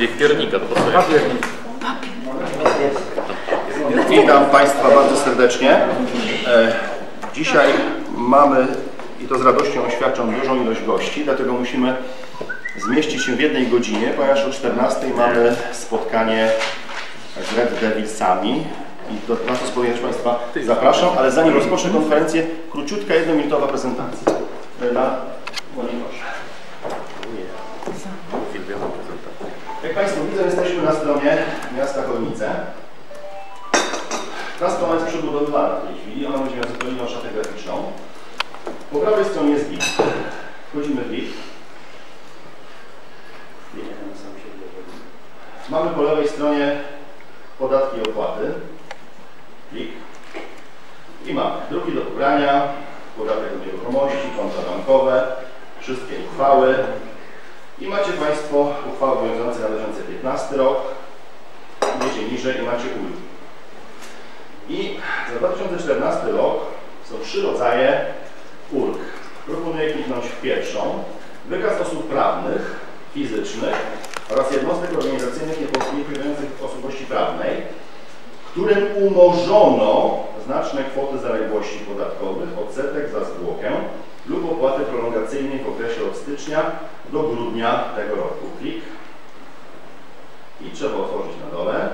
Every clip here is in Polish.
Jak piernika to pasuje. Papiernik. Witam Państwa bardzo serdecznie. E, Dzisiaj mamy, i to z radością oświadczam, dużą ilość gości, dlatego musimy zmieścić się w jednej godzinie, ponieważ o 14 mamy spotkanie z Red Devilsami. I do, na to spotkanie też Państwa zapraszam, ale zanim rozpocznę konferencję, króciutka, jednominutowa prezentacja. E, Na Państwo widzą, jesteśmy na stronie miasta Chojnice. Ta strona jest przebudowywana w tej chwili, ona będzie miała zupełnie szatę graficzną. Po prawej stronie jest GIF. Wchodzimy w GIF. Mamy po lewej stronie podatki i opłaty. Klik. I mamy druki do pobrania, podatek od nieruchomości, konta bankowe, wszystkie uchwały, i macie Państwo uchwały obowiązujące należące 15 rok, idziecie niżej i macie ulgi. I za 2014 rok są trzy rodzaje ulg. Proponuję kliknąć w pierwszą. Wykaz osób prawnych, fizycznych oraz jednostek organizacyjnych nieposiadających osobowości prawnej, którym umorzono znaczne kwoty zaległości podatkowych, odsetek za zwłokę lub opłaty prolongacyjnej w okresie od stycznia do grudnia tego roku. Klik. I trzeba otworzyć na dole.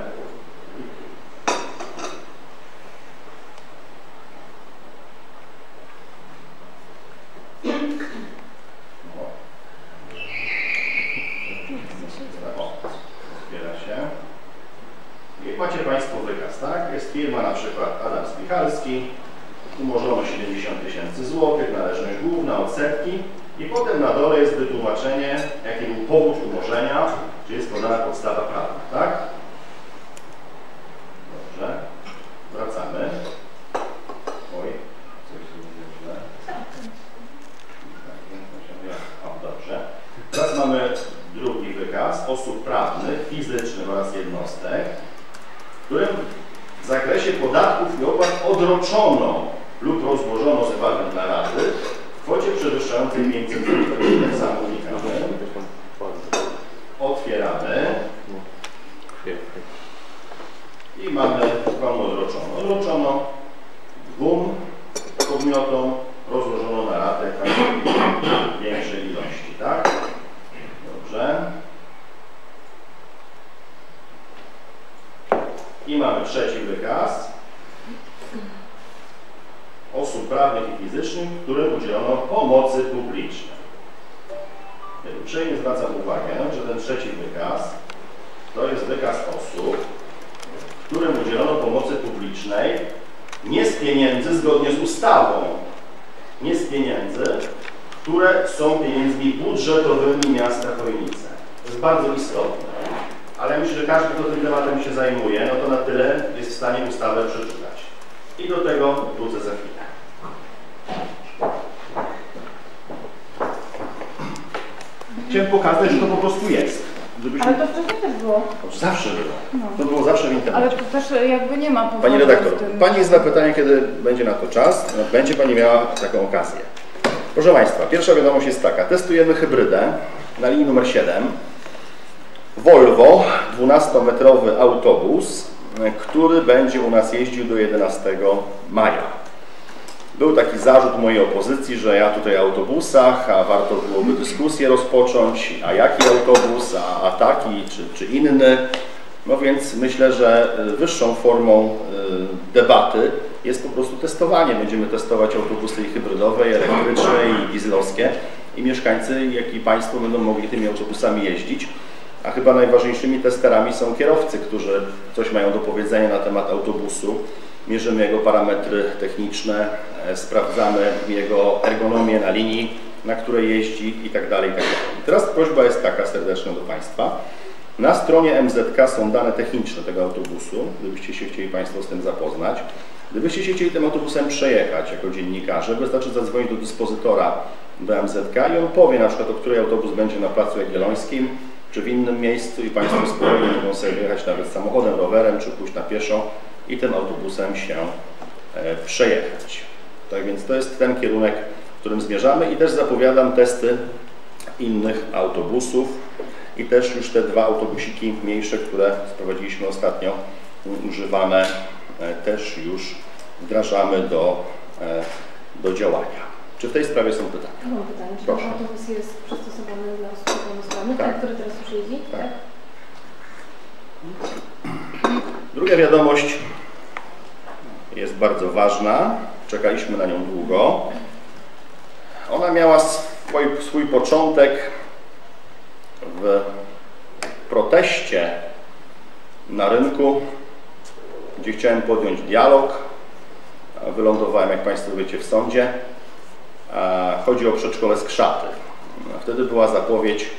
Macie Państwo wykaz, tak? Jest firma na przykład Adam Spichalski, umorzono 70 tysięcy złotych, należność główna, odsetki i potem na dole jest wytłumaczenie, jaki był powód umorzenia, czy jest podana podstawa prawna, tak? Dobrze. Wracamy. Oj, coś zrobiłem źle. O, dobrze. Teraz mamy drugi wykaz osób prawnych, fizycznych oraz jednostek, w którym w zakresie podatków i opłat odroczono lub rozłożono z uwagi na rady w kwocie przewyższającej 500 zł. Tak samo klikamy. Otwieramy i mamy uchwałę odroczoną. Odroczono dwóm podmiotom, rozłożono na ratę większej ilości, tak? Dobrze. I mamy trzeci wykaz osób prawnych i fizycznych, którym udzielono pomocy publicznej. Uprzejmie zwracam uwagę, że ten trzeci wykaz to jest wykaz osób, którym udzielono pomocy publicznej nie z pieniędzy zgodnie z ustawą, nie z pieniędzy, które są pieniędzmi budżetowymi miasta Chojnice. To jest bardzo istotne. Ale myślę, że każdy, kto tym tematem się zajmuje, no to na tyle jest w stanie ustawę przeczytać. I do tego wrócę za chwilę. Chciałem pokazać, że to po prostu jest. Żebyśmy... Ale to wcześniej też było. To zawsze było. To było zawsze w Ale internecie. to też jakby nie ma Pani redaktor. Pani zna pytanie, kiedy będzie na to czas. No, Będzie Pani miała taką okazję. Proszę Państwa, pierwsza wiadomość jest taka. Testujemy hybrydę na linii numer 7. Volvo, 12-metrowy autobus, który będzie u nas jeździł do 11 maja. Był taki zarzut mojej opozycji, że ja tutaj o autobusach, a warto byłoby dyskusję rozpocząć, a jaki autobus, a, a taki czy, czy inny. No więc myślę, że y, wyższą formą y, debaty jest po prostu testowanie. Będziemy testować autobusy i hybrydowe, i elektryczne, i dieslowskie i mieszkańcy, jak i Państwo będą mogli tymi autobusami jeździć. A chyba najważniejszymi testerami są kierowcy, którzy coś mają do powiedzenia na temat autobusu. Mierzymy jego parametry techniczne, e, sprawdzamy jego ergonomię na linii, na której jeździ i tak dalej, i tak dalej. Teraz prośba jest taka serdeczna do Państwa. Na stronie MZK są dane techniczne tego autobusu, gdybyście się chcieli Państwo z tym zapoznać. Gdybyście się chcieli tym autobusem przejechać jako dziennikarze, wystarczy zadzwonić do dyspozytora do MZK i on powie na przykład, o której autobus będzie na Placu Jagiellońskim, czy w innym miejscu i Państwo spokojnie mogą sobie jechać nawet samochodem, rowerem, czy pójść na pieszo i tym autobusem się e, przejechać. Tak więc to jest ten kierunek, w którym zmierzamy i też zapowiadam testy innych autobusów i też już te dwa autobusiki mniejsze, które sprowadziliśmy ostatnio, używane, e, też już wdrażamy do, e, do działania. Czy w tej sprawie są pytania? Mam pytanie, czy Proszę. ten autobus jest przystosowany dla osób niepełnosprawnych, Tak. ten, który teraz już jeździ? Tak. Druga wiadomość jest bardzo ważna. Czekaliśmy na nią długo. Ona miała swój, swój początek w proteście na rynku, gdzie chciałem podjąć dialog. Wylądowałem, jak Państwo wiecie, w sądzie. Chodzi o przedszkole Skrzaty. Wtedy była zapowiedź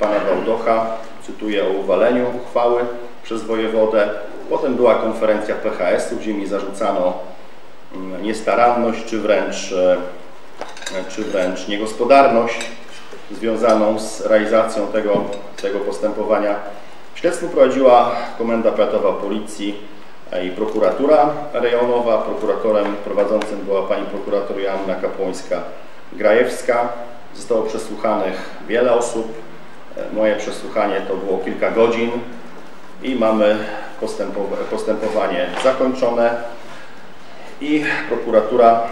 pana Wałdocha, cytuję o uwaleniu uchwały przez wojewodę. Potem była konferencja PHS-u, gdzie mi zarzucano mm, niestaranność, czy wręcz, e, czy wręcz niegospodarność związaną z realizacją tego, tego postępowania. Śledztwo prowadziła Komenda Powiatowa Policji e, i prokuratura rejonowa. Prokuratorem prowadzącym była pani prokurator Joanna Kapłońska-Grajewska. Zostało przesłuchanych wiele osób. E, Moje przesłuchanie to było kilka godzin i mamy postępowanie zakończone i prokuratura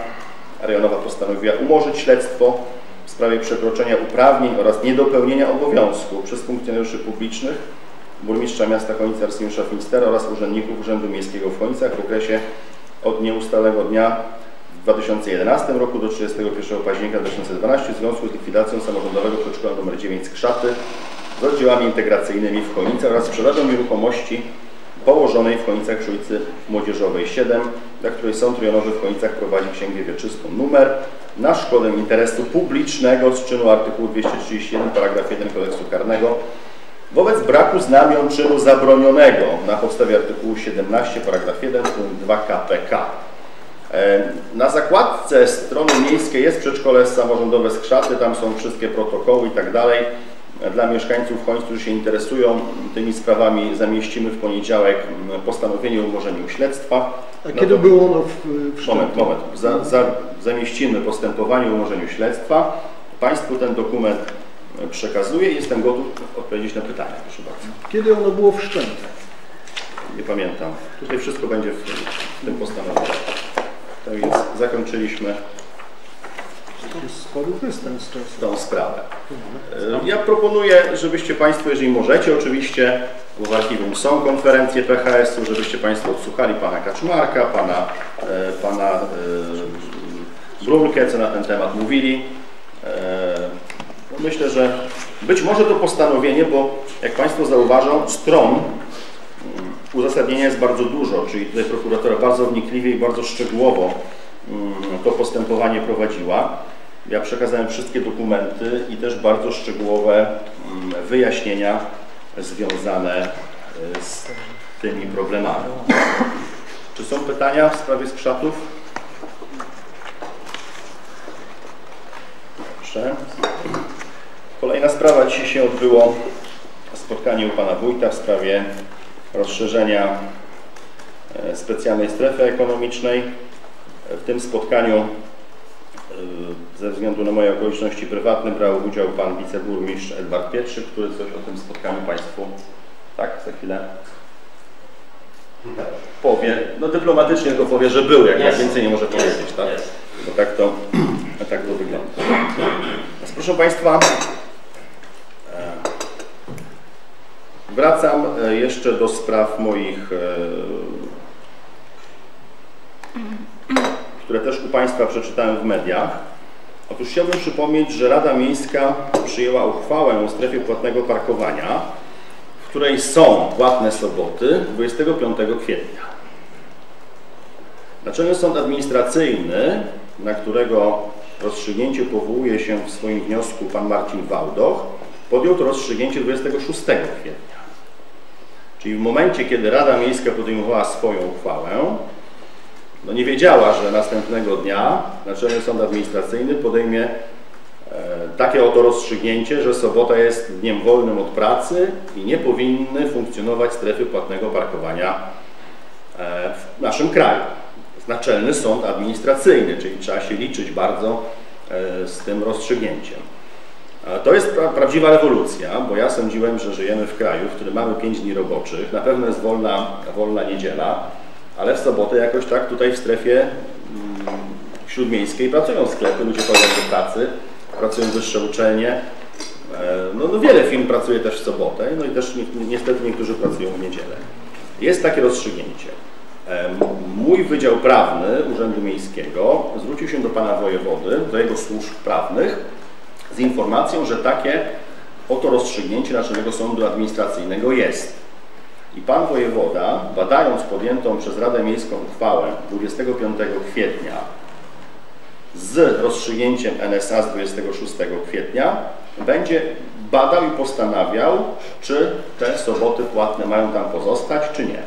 rejonowa postanowiła umorzyć śledztwo w sprawie przekroczenia uprawnień oraz niedopełnienia obowiązku przez funkcjonariuszy publicznych burmistrza miasta Chojnice Arseniusza Finstera oraz urzędników Urzędu Miejskiego w Chojnicach w okresie od nieustalego dnia w 2011 roku do 31 października 2012 w związku z likwidacją samorządowego przedszkola nr 9 Skrzaty z oddziałami integracyjnymi w Chojnicach oraz sprzedażą nieruchomości położonej w Chojnicach przy ulicy Młodzieżowej 7, dla której Sąd Rejonowy w Chojnicach prowadzi księgę wieczystą numer na szkodę interesu publicznego z czynu artykułu 231 paragraf 1 kodeksu karnego wobec braku znamion czynu zabronionego na podstawie artykułu 17 paragraf 1 punkt 2 KPK. E, Na zakładce strony miejskiej jest przedszkole samorządowe Skrzaty, tam są wszystkie protokoły i tak dalej. Dla mieszkańców Chojnic, którzy się interesują tymi sprawami, zamieścimy w poniedziałek postanowienie o umorzeniu śledztwa. A No kiedy to- było ono w, w Moment, moment. Za, za, zamieścimy postępowanie o umorzeniu śledztwa. Państwu ten dokument przekazuję i jestem gotów odpowiedzieć na pytania. Proszę bardzo. Kiedy ono było wszczęte? Nie pamiętam. Tutaj wszystko będzie w, w tym postanowieniu. Tak więc zakończyliśmy Tą sprawę. E, Ja proponuję, żebyście Państwo, jeżeli możecie oczywiście, bo w archiwum są konferencje PHS-u, żebyście Państwo odsłuchali Pana Kaczmarka, Pana, e, pana e, Brunkę, co na ten temat mówili. No Myślę, że być może to postanowienie, bo jak Państwo zauważą, stron mm, uzasadnienia jest bardzo dużo, czyli tutaj prokuratora bardzo wnikliwie i bardzo szczegółowo mm, to postępowanie prowadziła. Ja przekazałem wszystkie dokumenty i też bardzo szczegółowe mm, wyjaśnienia związane y, z tymi problemami. Czy są pytania w sprawie skrzatów? Proszę. Kolejna sprawa. Dzisiaj się odbyło spotkanie u Pana Wójta w sprawie rozszerzenia e, specjalnej strefy ekonomicznej. W tym spotkaniu e, ze względu na moje okoliczności prywatne brał udział Pan wiceburmistrz Edward Pietrzyk, który coś o tym spotkaniu Państwu, tak, za chwilę powie. No dyplomatycznie tylko powie, że był, jak Jest. więcej nie może powiedzieć, tak? Jest. Bo tak to, tak to wygląda. Więc proszę Państwa, e, wracam e, jeszcze do spraw moich, e, które też u Państwa przeczytałem w mediach. Otóż chciałbym przypomnieć, że Rada Miejska przyjęła uchwałę o strefie płatnego parkowania, w której są płatne soboty 25 kwietnia. Naczelny Sąd Administracyjny, na którego rozstrzygnięcie powołuje się w swoim wniosku pan Marcin Wałdoch, podjął to rozstrzygnięcie 26 kwietnia. Czyli w momencie, kiedy Rada Miejska podejmowała swoją uchwałę, no nie wiedziała, że następnego dnia Naczelny Sąd Administracyjny podejmie e, takie oto rozstrzygnięcie, że sobota jest dniem wolnym od pracy i nie powinny funkcjonować strefy płatnego parkowania e, w naszym kraju. Naczelny Sąd Administracyjny, czyli trzeba się liczyć bardzo e, z tym rozstrzygnięciem. To jest pra prawdziwa rewolucja, bo ja sądziłem, że żyjemy w kraju, w którym mamy 5 dni roboczych, na pewno jest wolna, wolna niedziela, ale w sobotę jakoś tak tutaj w strefie mm, śródmiejskiej pracują sklepy, ludzie chodzą do pracy, pracują wyższe uczelnie. E, No, no wiele firm pracuje też w sobotę, no i też ni niestety niektórzy pracują w niedzielę. Jest takie rozstrzygnięcie. E, Mój Wydział Prawny Urzędu Miejskiego zwrócił się do Pana Wojewody, do jego służb prawnych z informacją, że takie oto rozstrzygnięcie Naczelnego Sądu Administracyjnego jest. I Pan Wojewoda, badając podjętą przez Radę Miejską uchwałę 25 kwietnia z rozstrzygnięciem NSA z 26 kwietnia, będzie badał i postanawiał, czy te soboty płatne mają tam pozostać, czy nie.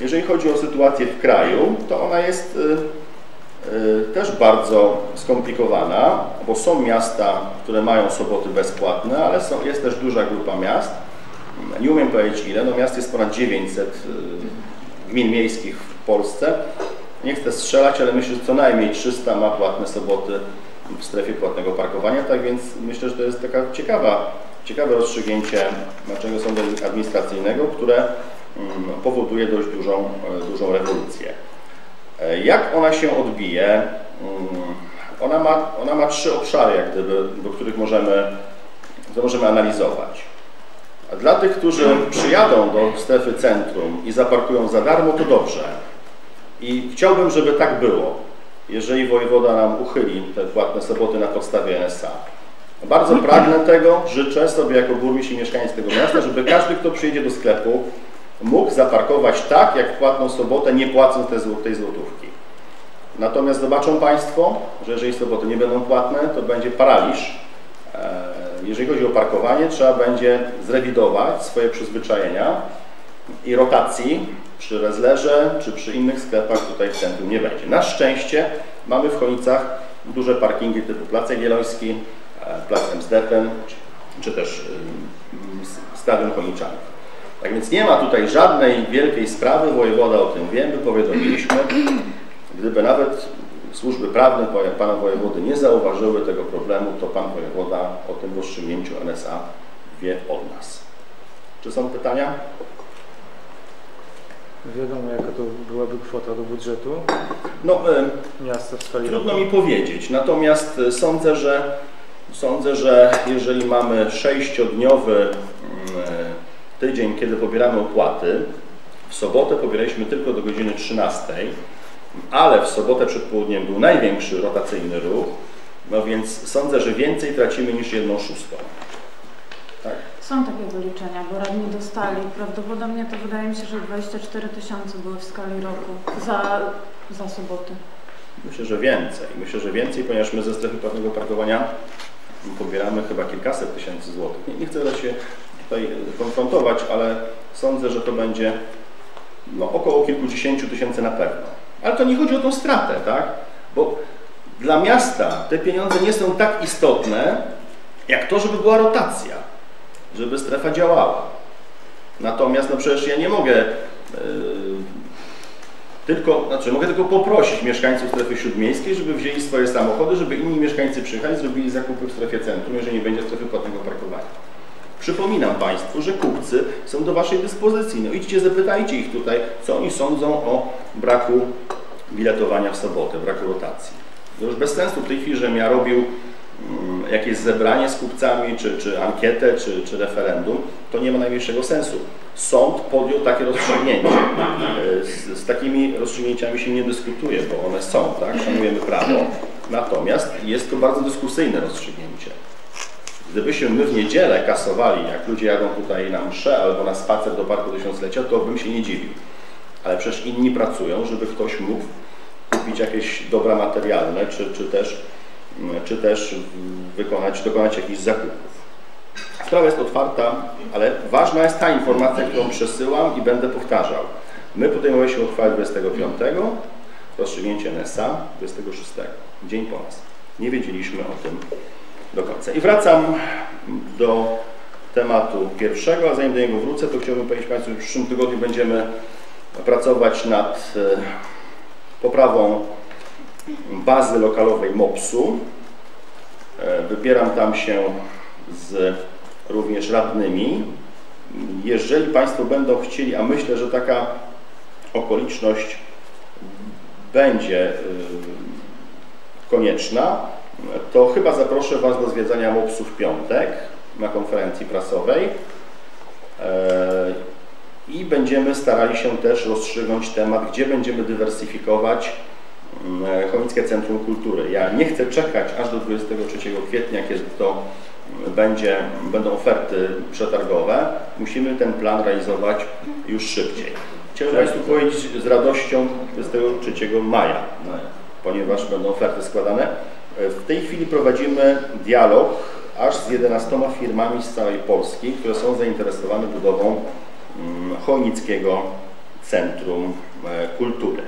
Jeżeli chodzi o sytuację w kraju, to ona jest y, y, też bardzo skomplikowana, bo są miasta, które mają soboty bezpłatne, ale są, jest też duża grupa miast, nie umiem powiedzieć ile, no miast jest ponad 900 y, gmin miejskich w Polsce. Nie chcę strzelać, ale myślę, że co najmniej 300 ma płatne soboty w strefie płatnego parkowania, tak więc myślę, że to jest taka ciekawa, ciekawe rozstrzygnięcie Naczelnego Sądu Administracyjnego, które mm, powoduje dość dużą, e, dużą rewolucję. E, Jak ona się odbije? Mm, Ona ma, ona ma trzy obszary, jak gdyby, do których możemy, to możemy analizować. A dla tych, którzy przyjadą do strefy centrum i zaparkują za darmo, to dobrze. I chciałbym, żeby tak było, jeżeli wojewoda nam uchyli te płatne soboty na podstawie NSA. Bardzo pragnę tego, życzę sobie jako burmistrz i mieszkaniec tego miasta, żeby każdy, kto przyjedzie do sklepu, mógł zaparkować tak, jak płatną sobotę, nie płacąc tej złotówki. Natomiast zobaczą Państwo, że jeżeli soboty nie będą płatne, to będzie paraliż. E, Jeżeli chodzi o parkowanie, trzeba będzie zrewidować swoje przyzwyczajenia i rotacji przy Rezlerze czy przy innych sklepach tutaj w centrum nie będzie. Na szczęście mamy w Chonicach duże parkingi typu Plac Jagielloński, e, Plac Emsdepen czy, czy też Stadion Choniczanów. Tak więc nie ma tutaj żadnej wielkiej sprawy, wojewoda o tym wie, my powiadomiliśmy. Gdyby nawet służby prawne pana wojewody nie zauważyły tego problemu, to pan wojewoda o tym rozstrzygnięciu NSA wie od nas. Czy są pytania? Wiadomo, jaka to byłaby kwota do budżetu No, em, miasta w skali Trudno roku. mi powiedzieć, natomiast e, sądzę, że sądzę, że jeżeli mamy sześciodniowy mm, e, tydzień, kiedy pobieramy opłaty, w sobotę pobieraliśmy tylko do godziny 13, ale w sobotę przed południem był największy rotacyjny ruch, no więc sądzę, że więcej tracimy niż jedną szóstą. Tak. Są takie wyliczenia, bo radni dostali. Prawdopodobnie to wydaje mi się, że 24 tysiące były w skali roku za, za soboty. Myślę, że więcej. Myślę, że więcej, ponieważ my ze strefy płatnego parkowania pobieramy chyba kilkaset tysięcy złotych. Nie, nie chcę się tutaj konfrontować, ale sądzę, że to będzie no, około kilkudziesięciu tysięcy na pewno. Ale to nie chodzi o tą stratę, tak? Bo dla miasta te pieniądze nie są tak istotne, jak to, żeby była rotacja, żeby strefa działała. Natomiast no przecież ja nie mogę yy, tylko, znaczy mogę tylko poprosić mieszkańców strefy śródmiejskiej, żeby wzięli swoje samochody, żeby inni mieszkańcy przyjechali, zrobili zakupy w strefie centrum, jeżeli nie będzie strefy płatnego parkowania. Przypominam Państwu, że kupcy są do Waszej dyspozycji. No idźcie, zapytajcie ich tutaj, co oni sądzą o braku biletowania w sobotę, braku rotacji. To już bez sensu w tej chwili, żebym ja robił mm, jakieś zebranie z kupcami, czy, czy ankietę, czy, czy referendum, to nie ma najmniejszego sensu. Sąd podjął takie rozstrzygnięcie. E, Z, z takimi rozstrzygnięciami się nie dyskutuje, bo one są, tak? Szanujemy prawo. Natomiast jest to bardzo dyskusyjne rozstrzygnięcie. Gdybyśmy my w niedzielę kasowali, jak ludzie jadą tutaj na mszę albo na spacer do Parku Tysiąclecia, to bym się nie dziwił. Ale przecież inni pracują, żeby ktoś mógł kupić jakieś dobra materialne, czy, czy też, mm, czy też wykonać, dokonać jakichś zakupów. Sprawa jest otwarta, ale ważna jest ta informacja, którą przesyłam i będę powtarzał. My podejmowaliśmy uchwałę 25, rozstrzygnięcie NSA 26, dzień po nas. Nie wiedzieliśmy o tym do końca. I wracam do tematu pierwszego, a zanim do niego wrócę, to chciałbym powiedzieć Państwu, że w przyszłym tygodniu będziemy pracować nad e, poprawą bazy lokalowej MOPS-u. E, Wybieram tam się z również radnymi. Jeżeli Państwo będą chcieli, a myślę, że taka okoliczność będzie y, konieczna, to chyba zaproszę Was do zwiedzania MOPS-u w piątek na konferencji prasowej E, i będziemy starali się też rozstrzygnąć temat, gdzie będziemy dywersyfikować mm, Chomickie Centrum Kultury. Ja nie chcę czekać aż do 23 kwietnia, kiedy to mm, będzie, będą oferty przetargowe. Musimy ten plan realizować już szybciej. Chciałem Państwu powiedzieć z radością 23 maja, ponieważ będą oferty składane. W tej chwili prowadzimy dialog aż z 11 firmami z całej Polski, które są zainteresowane budową mm, Chojnickiego Centrum e, Kultury.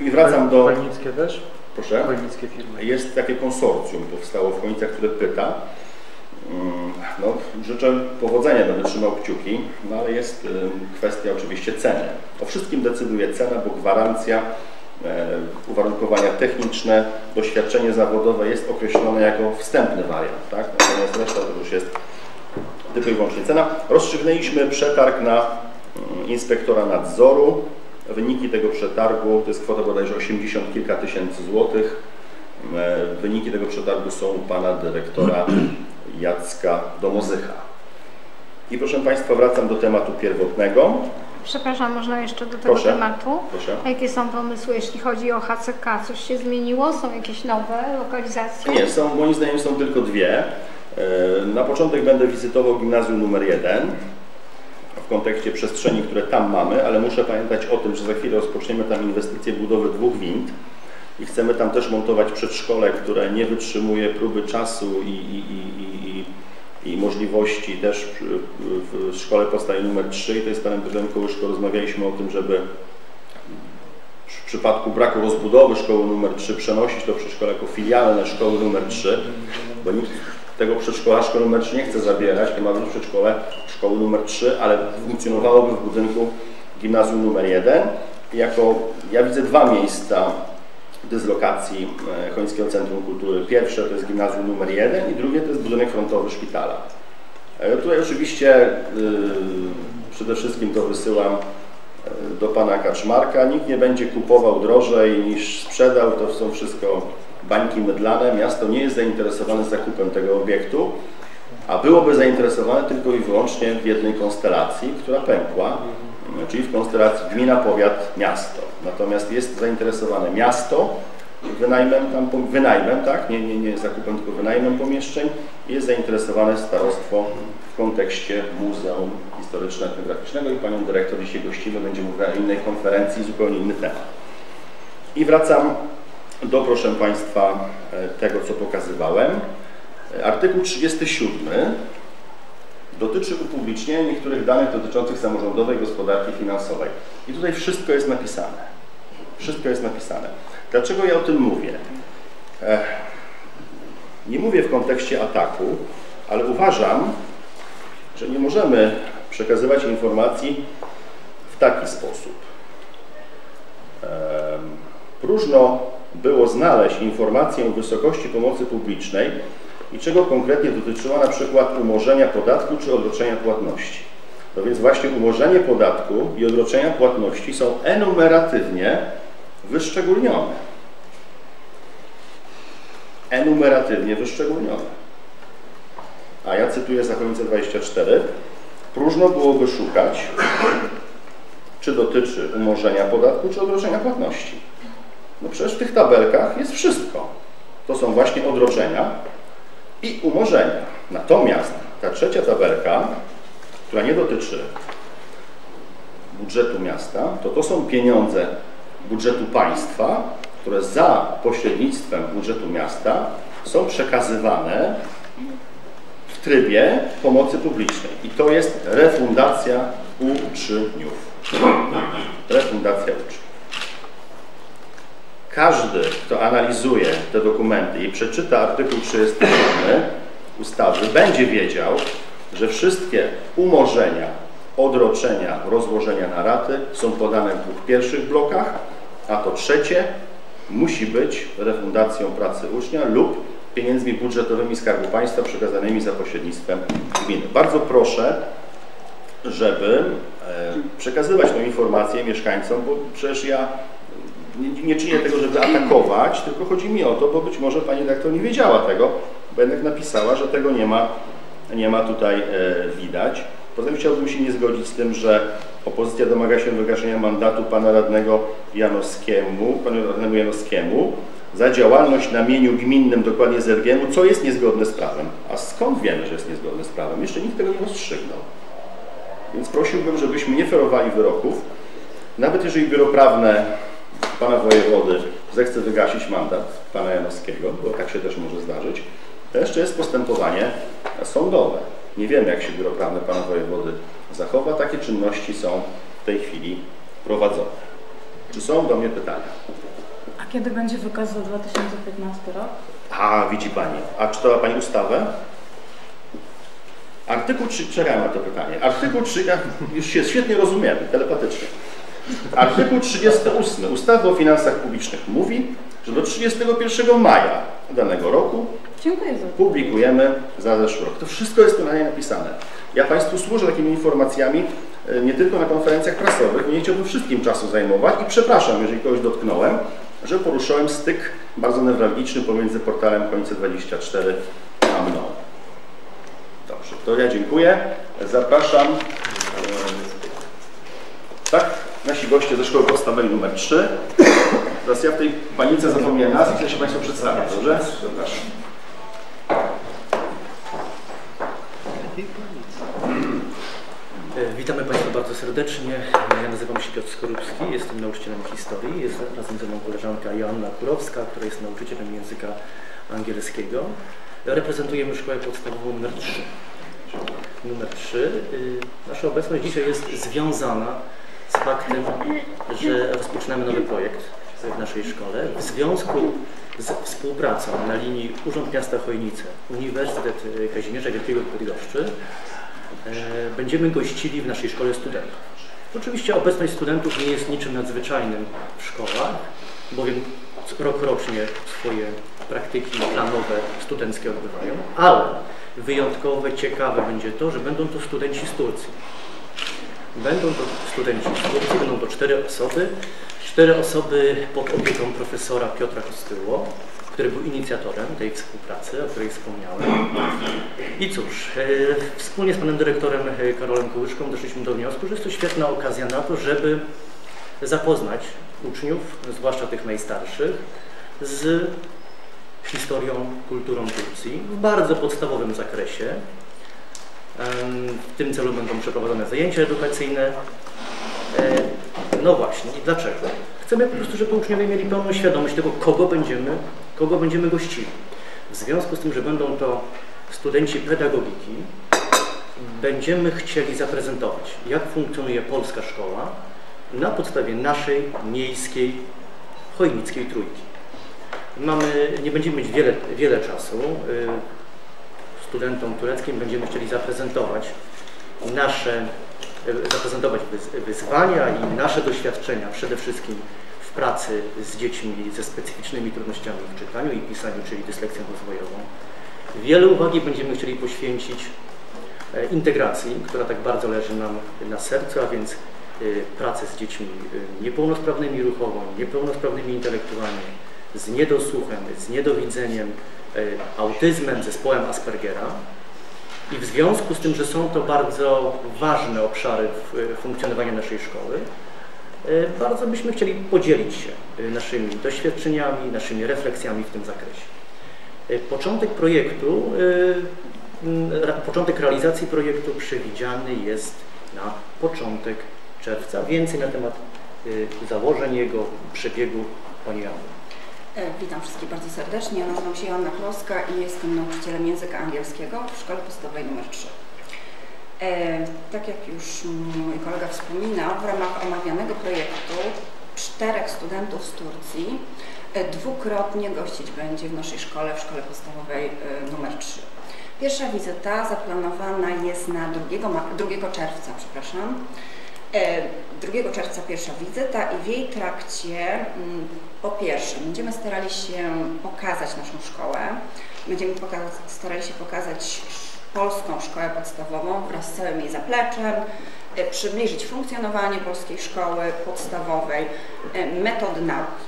I wracam do... Chojnickie też? Proszę? Chojnickie firmy. Jest takie konsorcjum, powstało w Chojnicach, które pyta. Mm, No, życzę powodzenia, będę trzymał kciuki, no ale jest ym, kwestia oczywiście ceny. O wszystkim decyduje cena, bo gwarancja, uwarunkowania techniczne, doświadczenie zawodowe jest określone jako wstępny wariant, tak? Natomiast reszta to już jest tylko i wyłącznie cena. Rozstrzygnęliśmy przetarg na mm, inspektora nadzoru. Wyniki tego przetargu to jest kwota bodajże 80 kilka tysięcy złotych. E, Wyniki tego przetargu są u pana dyrektora Jacka Domozycha. I proszę Państwa, wracam do tematu pierwotnego. Przepraszam, można jeszcze do tego Proszę. tematu? Proszę. Jakie są pomysły, jeśli chodzi o HCK? Coś się zmieniło? Są jakieś nowe lokalizacje? Nie, są, moim zdaniem są tylko dwie. E, Na początek będę wizytował gimnazjum numer jeden w kontekście przestrzeni, które tam mamy, ale muszę pamiętać o tym, że za chwilę rozpoczniemy tam inwestycję budowy dwóch wind i chcemy tam też montować przedszkole, które nie wytrzymuje próby czasu i, i, i, i, i możliwości też przy- w szkole podstawowej numer 3 i to jest panem prezydentem Kołyszko rozmawialiśmy o tym, żeby w przypadku braku rozbudowy szkoły numer 3 przenosić to przedszkole jako filialne szkoły numer 3, bo nikt tego przedszkola szkoły numer 3 nie chce zabierać, to ma być przedszkole szkoły numer 3, ale funkcjonowałoby w budynku gimnazjum numer 1. I Jako, ja widzę dwa miejsca dyslokacji e, Chońskiego Centrum Kultury. Pierwsze to jest gimnazjum numer 1 i drugie to jest budynek frontowy szpitala. E, Tutaj oczywiście y, przede wszystkim to wysyłam e, do pana Kaczmarka. Nikt nie będzie kupował drożej niż sprzedał. To są wszystko bańki mydlane. Miasto nie jest zainteresowane zakupem tego obiektu, a byłoby zainteresowane tylko i wyłącznie w jednej konstelacji, która pękła, e, czyli w konstelacji gmina, powiat, miasto. Natomiast jest zainteresowane miasto wynajmem, tam, wynajmem, tak, nie, nie, nie zakupem, tylko wynajmem pomieszczeń. Jest zainteresowane starostwo w kontekście Muzeum Historyczno-Etnograficznego i panią dyrektor dzisiaj gościmy, będzie mówiła o innej konferencji, zupełnie inny temat. I wracam do, proszę Państwa, e, tego, co pokazywałem. E, Artykuł 37 dotyczy upublicznienia niektórych danych dotyczących samorządowej gospodarki finansowej. I tutaj wszystko jest napisane. Wszystko jest napisane. Dlaczego ja o tym mówię? Nie mówię w kontekście ataku, ale uważam, że nie możemy przekazywać informacji w taki sposób. Próżno było znaleźć informację o wysokości pomocy publicznej i czego konkretnie dotyczyła na przykład umorzenia podatku czy odroczenia płatności. No więc właśnie umorzenie podatku i odroczenia płatności są enumeratywnie wyszczególnione. Enumeratywnie wyszczególnione. A ja cytuję Zachowice 24. Próżno byłoby szukać, czy dotyczy umorzenia podatku, czy odroczenia płatności. No przecież w tych tabelkach jest wszystko. To są właśnie odroczenia i umorzenia. Natomiast ta trzecia tabelka, która nie dotyczy budżetu miasta, to to są pieniądze budżetu państwa, które za pośrednictwem budżetu miasta są przekazywane w trybie pomocy publicznej. I to jest refundacja uczniów. Refundacja uczniów. Każdy, kto analizuje te dokumenty i przeczyta artykuł 37 ustawy, będzie wiedział, że wszystkie umorzenia, odroczenia, rozłożenia na raty są podane w dwóch pierwszych blokach, a to trzecie musi być refundacją pracy ucznia lub pieniędzmi budżetowymi Skarbu Państwa przekazanymi za pośrednictwem gminy. Bardzo proszę, żeby e, przekazywać tę informację mieszkańcom, bo przecież ja nie, nie czynię tego, żeby atakować, tylko chodzi mi o to, bo być może Pani redaktor nie wiedziała tego, bo jednak napisała, że tego nie ma, nie ma tutaj e, widać. Poza tym chciałbym się nie zgodzić z tym, że opozycja domaga się wygaszenia mandatu pana radnego Janowskiemu, panu radnemu Janowskiemu za działalność na mieniu gminnym, dokładnie z Ergiemu, co jest niezgodne z prawem. A skąd wiemy, że jest niezgodne z prawem? Jeszcze nikt tego nie rozstrzygnął. Więc prosiłbym, żebyśmy nie ferowali wyroków. Nawet jeżeli biuro prawne pana wojewody zechce wygasić mandat pana Janowskiego, bo tak się też może zdarzyć, to jeszcze jest postępowanie sądowe. Nie wiemy, jak się biuro prawne pana wojewody zachowa. Takie czynności są w tej chwili prowadzone. Czy są do mnie pytania? A kiedy będzie wykaz za 2015 rok? A, widzi Pani. A czytała Pani ustawę? Artykuł 3, czekałem na to pytanie. Artykuł 3, ja już się świetnie rozumiemy, telepatycznie. Artykuł 38 ustawy o finansach publicznych mówi, że do 31 maja danego roku publikujemy za zeszły rok. To wszystko jest tu na niej napisane. Ja Państwu służę takimi informacjami e, nie tylko na konferencjach prasowych, nie chciałbym wszystkim czasu zajmować i przepraszam, jeżeli kogoś dotknąłem, że poruszyłem styk bardzo newralgiczny pomiędzy portalem Konice 24 a mną. Dobrze, to ja dziękuję. Zapraszam. e, Tak, nasi goście ze szkoły podstawowej numer 3. Teraz ja w tej panice zapomniałem nazw i chcę się Państwu przedstawić, dobrze? Zapraszam. E, Witamy Państwa bardzo serdecznie. Ja nazywam się Piotr Skorupski, jestem nauczycielem historii. Jest razem ze mną koleżanka Joanna Kurowska, która jest nauczycielem języka angielskiego. Reprezentujemy szkołę podstawową numer 3. Numer 3. Y, Nasza obecność dzisiaj jest związana z faktem, że rozpoczynamy nowy projekt w naszej szkole w związku z współpracą na linii Urząd Miasta Chojnice, Uniwersytet Kazimierza Wielkiego w Bydgoszczy E, będziemy gościli w naszej szkole studentów. Oczywiście obecność studentów nie jest niczym nadzwyczajnym w szkołach, bowiem rok rocznie swoje praktyki planowe studenckie odbywają, ale wyjątkowe, ciekawe będzie to, że będą to studenci z Turcji. Będą to studenci Turcji, będą to cztery osoby, cztery osoby pod opieką profesora Piotra Kostyło, który był inicjatorem tej współpracy, o której wspomniałem. I cóż, e, wspólnie z panem dyrektorem e, Karolem Kołyszką doszliśmy do wniosku, że jest to świetna okazja na to, żeby zapoznać uczniów, zwłaszcza tych najstarszych, z historią, kulturą Turcji w bardzo podstawowym zakresie. W tym celu będą przeprowadzone zajęcia edukacyjne. E, No właśnie, i dlaczego? Chcemy po prostu, żeby uczniowie mieli pełną świadomość tego, kogo będziemy, kogo będziemy gościli. W związku z tym, że będą to studenci pedagogiki, będziemy chcieli zaprezentować, jak funkcjonuje polska szkoła na podstawie naszej miejskiej chojnickiej trójki. Mamy, nie będziemy mieć wiele, wiele czasu. Studentom tureckim będziemy chcieli zaprezentować nasze, y, zaprezentować wyz- wyzwania i nasze doświadczenia przede wszystkim w pracy z dziećmi ze specyficznymi trudnościami w czytaniu i pisaniu, czyli dyslekcją rozwojową. Wiele uwagi będziemy chcieli poświęcić e, integracji, która tak bardzo leży nam na sercu, a więc y, pracę z dziećmi niepełnosprawnymi ruchowo, niepełnosprawnymi intelektualnie, z niedosłuchem, z niedowidzeniem, y, autyzmem, zespołem Aspergera. I w związku z tym, że są to bardzo ważne obszary w y, funkcjonowaniu naszej szkoły, y, bardzo byśmy chcieli podzielić się naszymi doświadczeniami, naszymi refleksjami w tym zakresie. Początek projektu, początek realizacji projektu przewidziany jest na początek czerwca. Więcej na temat założeń jego, przebiegu Pani. E, Witam wszystkich bardzo serdecznie. Nazywam się Joanna Kloska i jestem nauczycielem języka angielskiego w szkole podstawowej nr 3. E, tak jak już mój kolega wspominał, w ramach omawianego projektu czterech studentów z Turcji e, dwukrotnie gościć będzie w naszej szkole, w szkole podstawowej nr 3. Pierwsza wizyta zaplanowana jest na 2, ma- 2 czerwca, przepraszam, 2 czerwca pierwsza wizyta i w jej trakcie mm, po pierwsze będziemy starali się pokazać naszą szkołę, będziemy starali się pokazać polską szkołę podstawową wraz z całym jej zapleczem, e, przybliżyć funkcjonowanie polskiej szkoły podstawowej, e, metody nauki.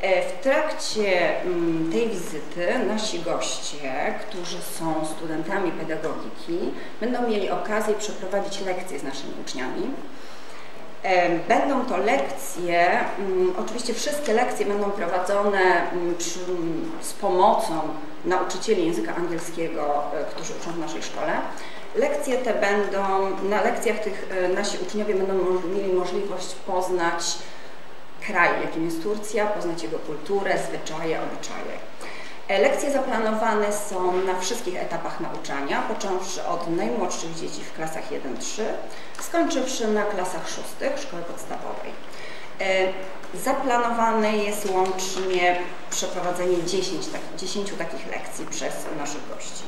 E, W trakcie mm, tej wizyty nasi goście, którzy są studentami pedagogiki, będą mieli okazję przeprowadzić lekcje z naszymi uczniami. Będą to lekcje, mm, oczywiście wszystkie lekcje będą prowadzone mm, przy, z pomocą nauczycieli języka angielskiego, e, którzy uczą w naszej szkole. Lekcje te będą, na lekcjach tych e, nasi uczniowie będą mieli możliwość poznać kraj, jakim jest Turcja, poznać jego kulturę, zwyczaje, obyczaje. E, Lekcje zaplanowane są na wszystkich etapach nauczania, począwszy od najmłodszych dzieci w klasach 1-3, skończywszy na klasach szóstych szkoły podstawowej. E, Zaplanowane jest łącznie przeprowadzenie 10, tak, 10 takich lekcji przez naszych gości.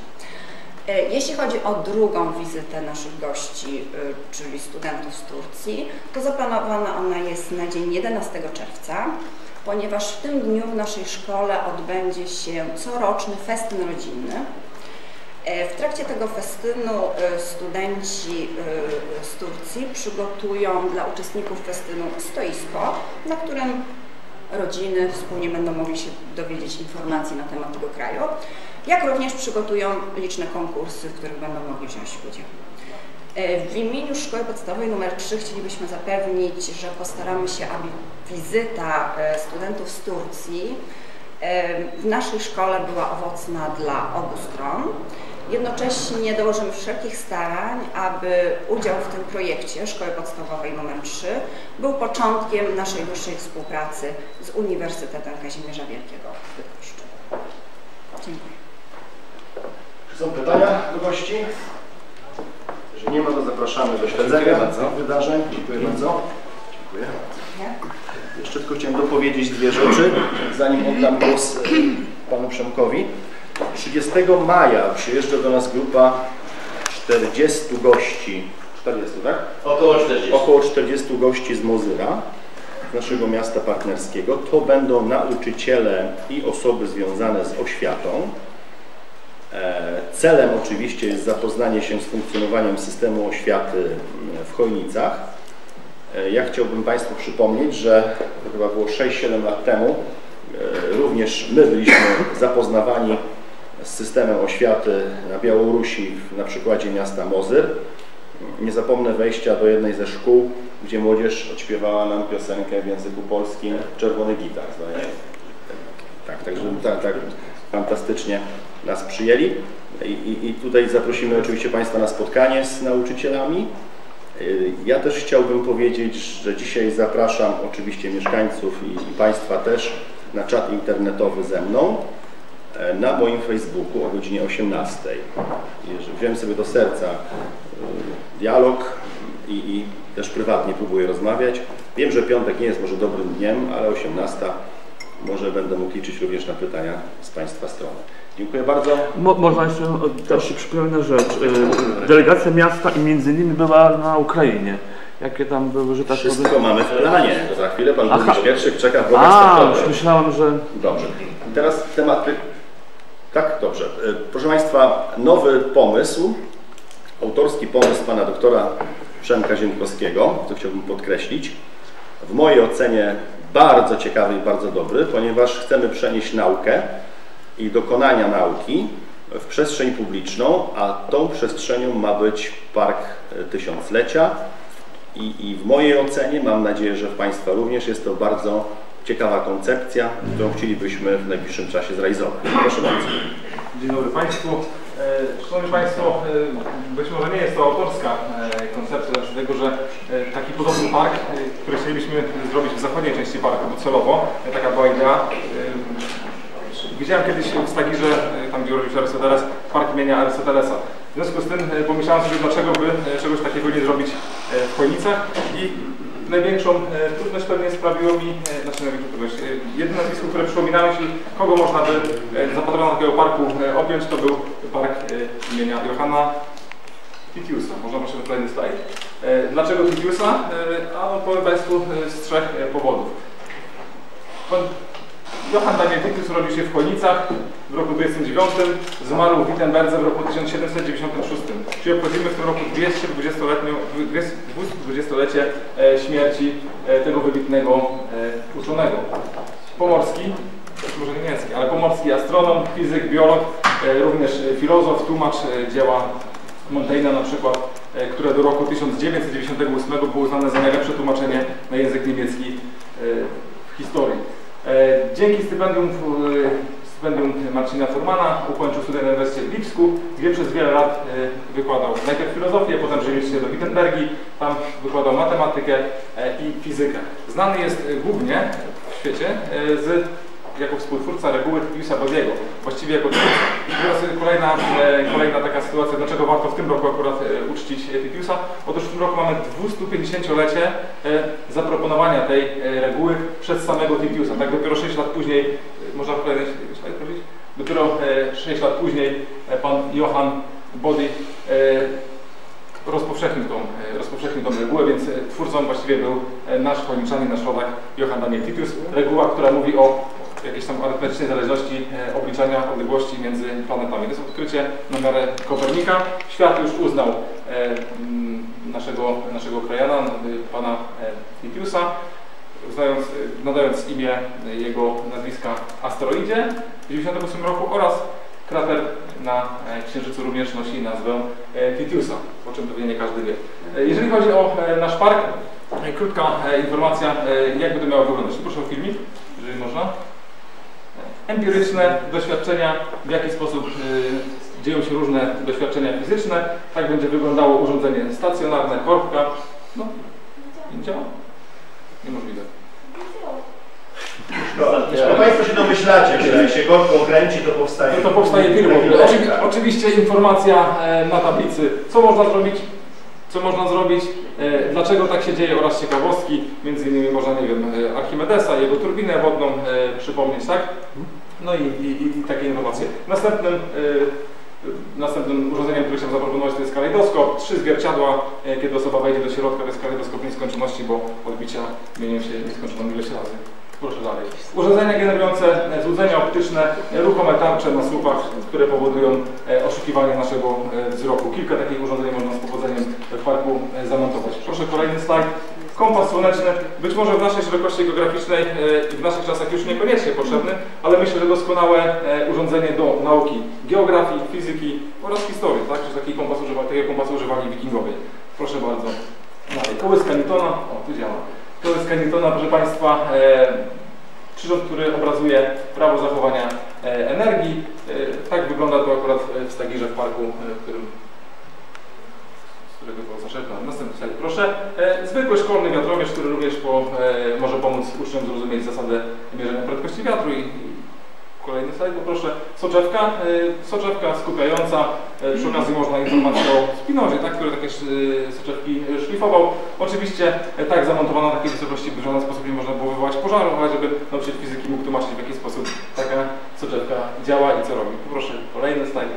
E, Jeśli chodzi o drugą wizytę naszych gości, y, czyli studentów z Turcji, to zaplanowana ona jest na dzień 11 czerwca, ponieważ w tym dniu w naszej szkole odbędzie się coroczny festyn rodzinny. E, W trakcie tego festynu y, studenci y, z Turcji przygotują dla uczestników festynu stoisko, na którym rodziny wspólnie będą mogli się dowiedzieć informacji na temat tego kraju, jak również przygotują liczne konkursy, w których będą mogli wziąć udział. E, W imieniu Szkoły Podstawowej nr 3 chcielibyśmy zapewnić, że postaramy się, aby wizyta e, studentów z Turcji e, w naszej szkole była owocna dla obu stron. Jednocześnie dołożymy wszelkich starań, aby udział w tym projekcie Szkoły Podstawowej nr 3 był początkiem naszej dłuższej współpracy z Uniwersytetem Kazimierza Wielkiego w Bydgoszczy. Dziękuję. Czy są pytania do gości? Jeżeli nie ma, to zapraszamy do śledzenia wydarzeń. Dziękuję bardzo. Dziękuję. Jeszcze tylko chciałem dopowiedzieć dwie rzeczy, zanim oddam głos e, panu Przemkowi. 30 maja przyjeżdża do nas grupa 40 gości. 40, tak? Około 40. Około 40 gości z Mozyra, z naszego miasta partnerskiego. To będą nauczyciele i osoby związane z oświatą. E, Celem oczywiście jest zapoznanie się z funkcjonowaniem systemu oświaty mm, w Chojnicach. E, Ja chciałbym Państwu przypomnieć, że chyba było 6-7 lat temu e, również my byliśmy zapoznawani z systemem oświaty na Białorusi na przykładzie miasta Mozyr. Nie zapomnę wejścia do jednej ze szkół, gdzie młodzież odśpiewała nam piosenkę w języku polskim Czerwony Gitar. zdaje się. Tak, także tak, tak fantastycznie nas przyjęli. I, i, I tutaj zaprosimy oczywiście Państwa na spotkanie z nauczycielami. Y, Ja też chciałbym powiedzieć, że dzisiaj zapraszam oczywiście mieszkańców i, i Państwa też na czat internetowy ze mną e, na moim Facebooku o godzinie 18. Jeżeli wziąłem sobie do serca y, dialog i, i też prywatnie próbuję rozmawiać. Wiem, że piątek nie jest może dobrym dniem, ale 18 może będę mógł liczyć również na pytania z Państwa strony. Dziękuję bardzo. Mo, można jeszcze o- też się przypomnę rzecz. Y, Delegacja miasta i między innymi była na Ukrainie. Jakie tam były, że tak Wszystko mamy w planie. Za chwilę Pan burmistrz pierwszy czeka w A, już myślałem, że Dobrze. Teraz tematy. Tak, dobrze. E, Proszę Państwa, nowy pomysł, autorski pomysł Pana doktora Przemka Ziemkowskiego, co chciałbym podkreślić. W mojej ocenie bardzo ciekawy i bardzo dobry, ponieważ chcemy przenieść naukę i dokonania nauki w przestrzeń publiczną, a tą przestrzenią ma być Park Tysiąclecia. I, I w mojej ocenie, mam nadzieję, że w Państwa również, jest to bardzo ciekawa koncepcja, którą chcielibyśmy w najbliższym czasie zrealizować. Proszę bardzo. Dzień dobry Państwu. E, Szanowni Państwo, e, być może nie jest to autorska e, koncepcja, dlatego że taki podobny park, który chcielibyśmy zrobić w zachodniej części parku docelowo, taka była idea. Widziałem kiedyś w Stagirze, tam gdzie urodził się Arystoteles, park imienia Arystotelesa. W związku z tym pomyślałem sobie, dlaczego by czegoś takiego nie zrobić w Chojnicach i największą trudność pewnie sprawiło mi, znaczy największą trudność, e, jedyne nazwisko, które przypominałem się, kogo można by e, za patrona takiego parku objąć, to był park e, imienia Johana Titiusa. Można proszę kolejny slajd. E, Dlaczego Titiusa? E, A no powiem Państwu z trzech powodów. Pan Johann Daniel Titius urodził się w Chojnicach w roku 29, zmarł w Wittenberdze w roku 1796. Czyli obchodzimy w tym roku 220-letnią 220-lecie e, śmierci tego wybitnego uczonego. Pomorski, może niemiecki, ale pomorski astronom, fizyk, biolog, e, również filozof, tłumacz e, dzieła Montaigne'a na przykład, e, które do roku 1998 było uznane za najlepsze tłumaczenie na język niemiecki w historii. Dzięki stypendium, stypendium Marcina Furmana ukończył studia na Uniwersytecie w Lipsku, gdzie przez wiele lat wykładał najpierw filozofię, potem przeniósł się do Wittenbergi, tam wykładał matematykę i fizykę. Znany jest głównie w świecie z jako współtwórca reguły Titiusa Bodiego, właściwie jako teraz kolejna, e, kolejna taka sytuacja, dlaczego warto w tym roku akurat e, uczcić e, Titiusa. Otóż w tym roku mamy 250-lecie e, zaproponowania tej e, reguły przez samego Titiusa. Tak dopiero 6 lat później, e, można kolejny slajd prosić? Dopiero e, 6 lat później e, pan Johann Body e, rozpowszechnił tą, e, rozpowszechnił tą regułę, więc e, twórcą właściwie był e, nasz chojniczanin, nasz rodak Johann Daniel Titius. Reguła, która mówi o jakiejś tam arytmetycznej zależności e, obliczania odległości między planetami. To jest odkrycie na miarę Kopernika. Świat już uznał e, mm, naszego, naszego krajana, y, pana e, Titiusa, uznając, e, nadając imię e, jego nazwiska asteroidzie w 1998 roku oraz krater na e, Księżycu również nosi nazwę e, Titiusa, o czym pewnie nie każdy wie. E, Jeżeli chodzi o e, nasz park, e, krótka e, informacja, e, jak by to miało wyglądać. Proszę o filmik, jeżeli można. Empiryczne doświadczenia, w jaki sposób e, dzieją się różne doświadczenia fizyczne. Tak będzie wyglądało urządzenie stacjonarne, korbka. No, nie działa? Niemożliwe. No, Państwo się domyślacie, jak się gąbką kręci, to powstaje. No to powstaje firma. Oczywi oczywiście informacja e, na tablicy, co można zrobić, co można zrobić, e, dlaczego tak się dzieje oraz ciekawostki, między innymi można, nie wiem, e, Archimedesa, jego turbinę wodną e, przypomnieć, tak? No i, i, i takie informacje. Następnym, e, następnym urządzeniem, które chciałem zaproponować to jest kalejdoskop. Trzy zwierciadła, e, kiedy osoba wejdzie do środka, to jest kalejdoskop nieskończoności, bo odbicia mienią się nieskończoną ilość razy. Proszę dalej. Urządzenia generujące e, złudzenia optyczne, ruchome tarcze na słupach, które powodują oszukiwanie naszego wzroku. Kilka takich urządzeń można z powodzeniem w parku zamontować. Proszę kolejny slajd. Kompas słoneczny, być może w naszej szerokości geograficznej e, i w naszych czasach już niekoniecznie potrzebny, ale myślę, że doskonałe e, urządzenie do nauki geografii, fizyki oraz historii, tak? Że taki kompas używa, takiego kompasu używali wikingowie. Proszę bardzo. Dalej. Kołyska Newtona, o tu działa. Kołyska Newtona, proszę Państwa, e, przyrząd, który obrazuje prawo zachowania e, energii. E, tak wygląda to akurat w Stagirze w parku, e, w którym którego to zaczerpnąłem. Następny slajd, proszę. E, zwykły szkolny wiatromierz, który również po, e, może pomóc uczniom zrozumieć zasadę mierzenia prędkości wiatru i, kolejny slajd, poproszę. Soczewka, e, soczewka skupiająca. Przy okazji można informację o spinozie, tak, który takie soczewki szlifował. Oczywiście tak zamontowano na takiej wysokości, by w żaden sposób nie można było wywołać pożaru, ale żeby nauczyciel fizyki mógł tłumaczyć w jaki sposób taka soczewka działa i co robi. Poproszę kolejny slajd.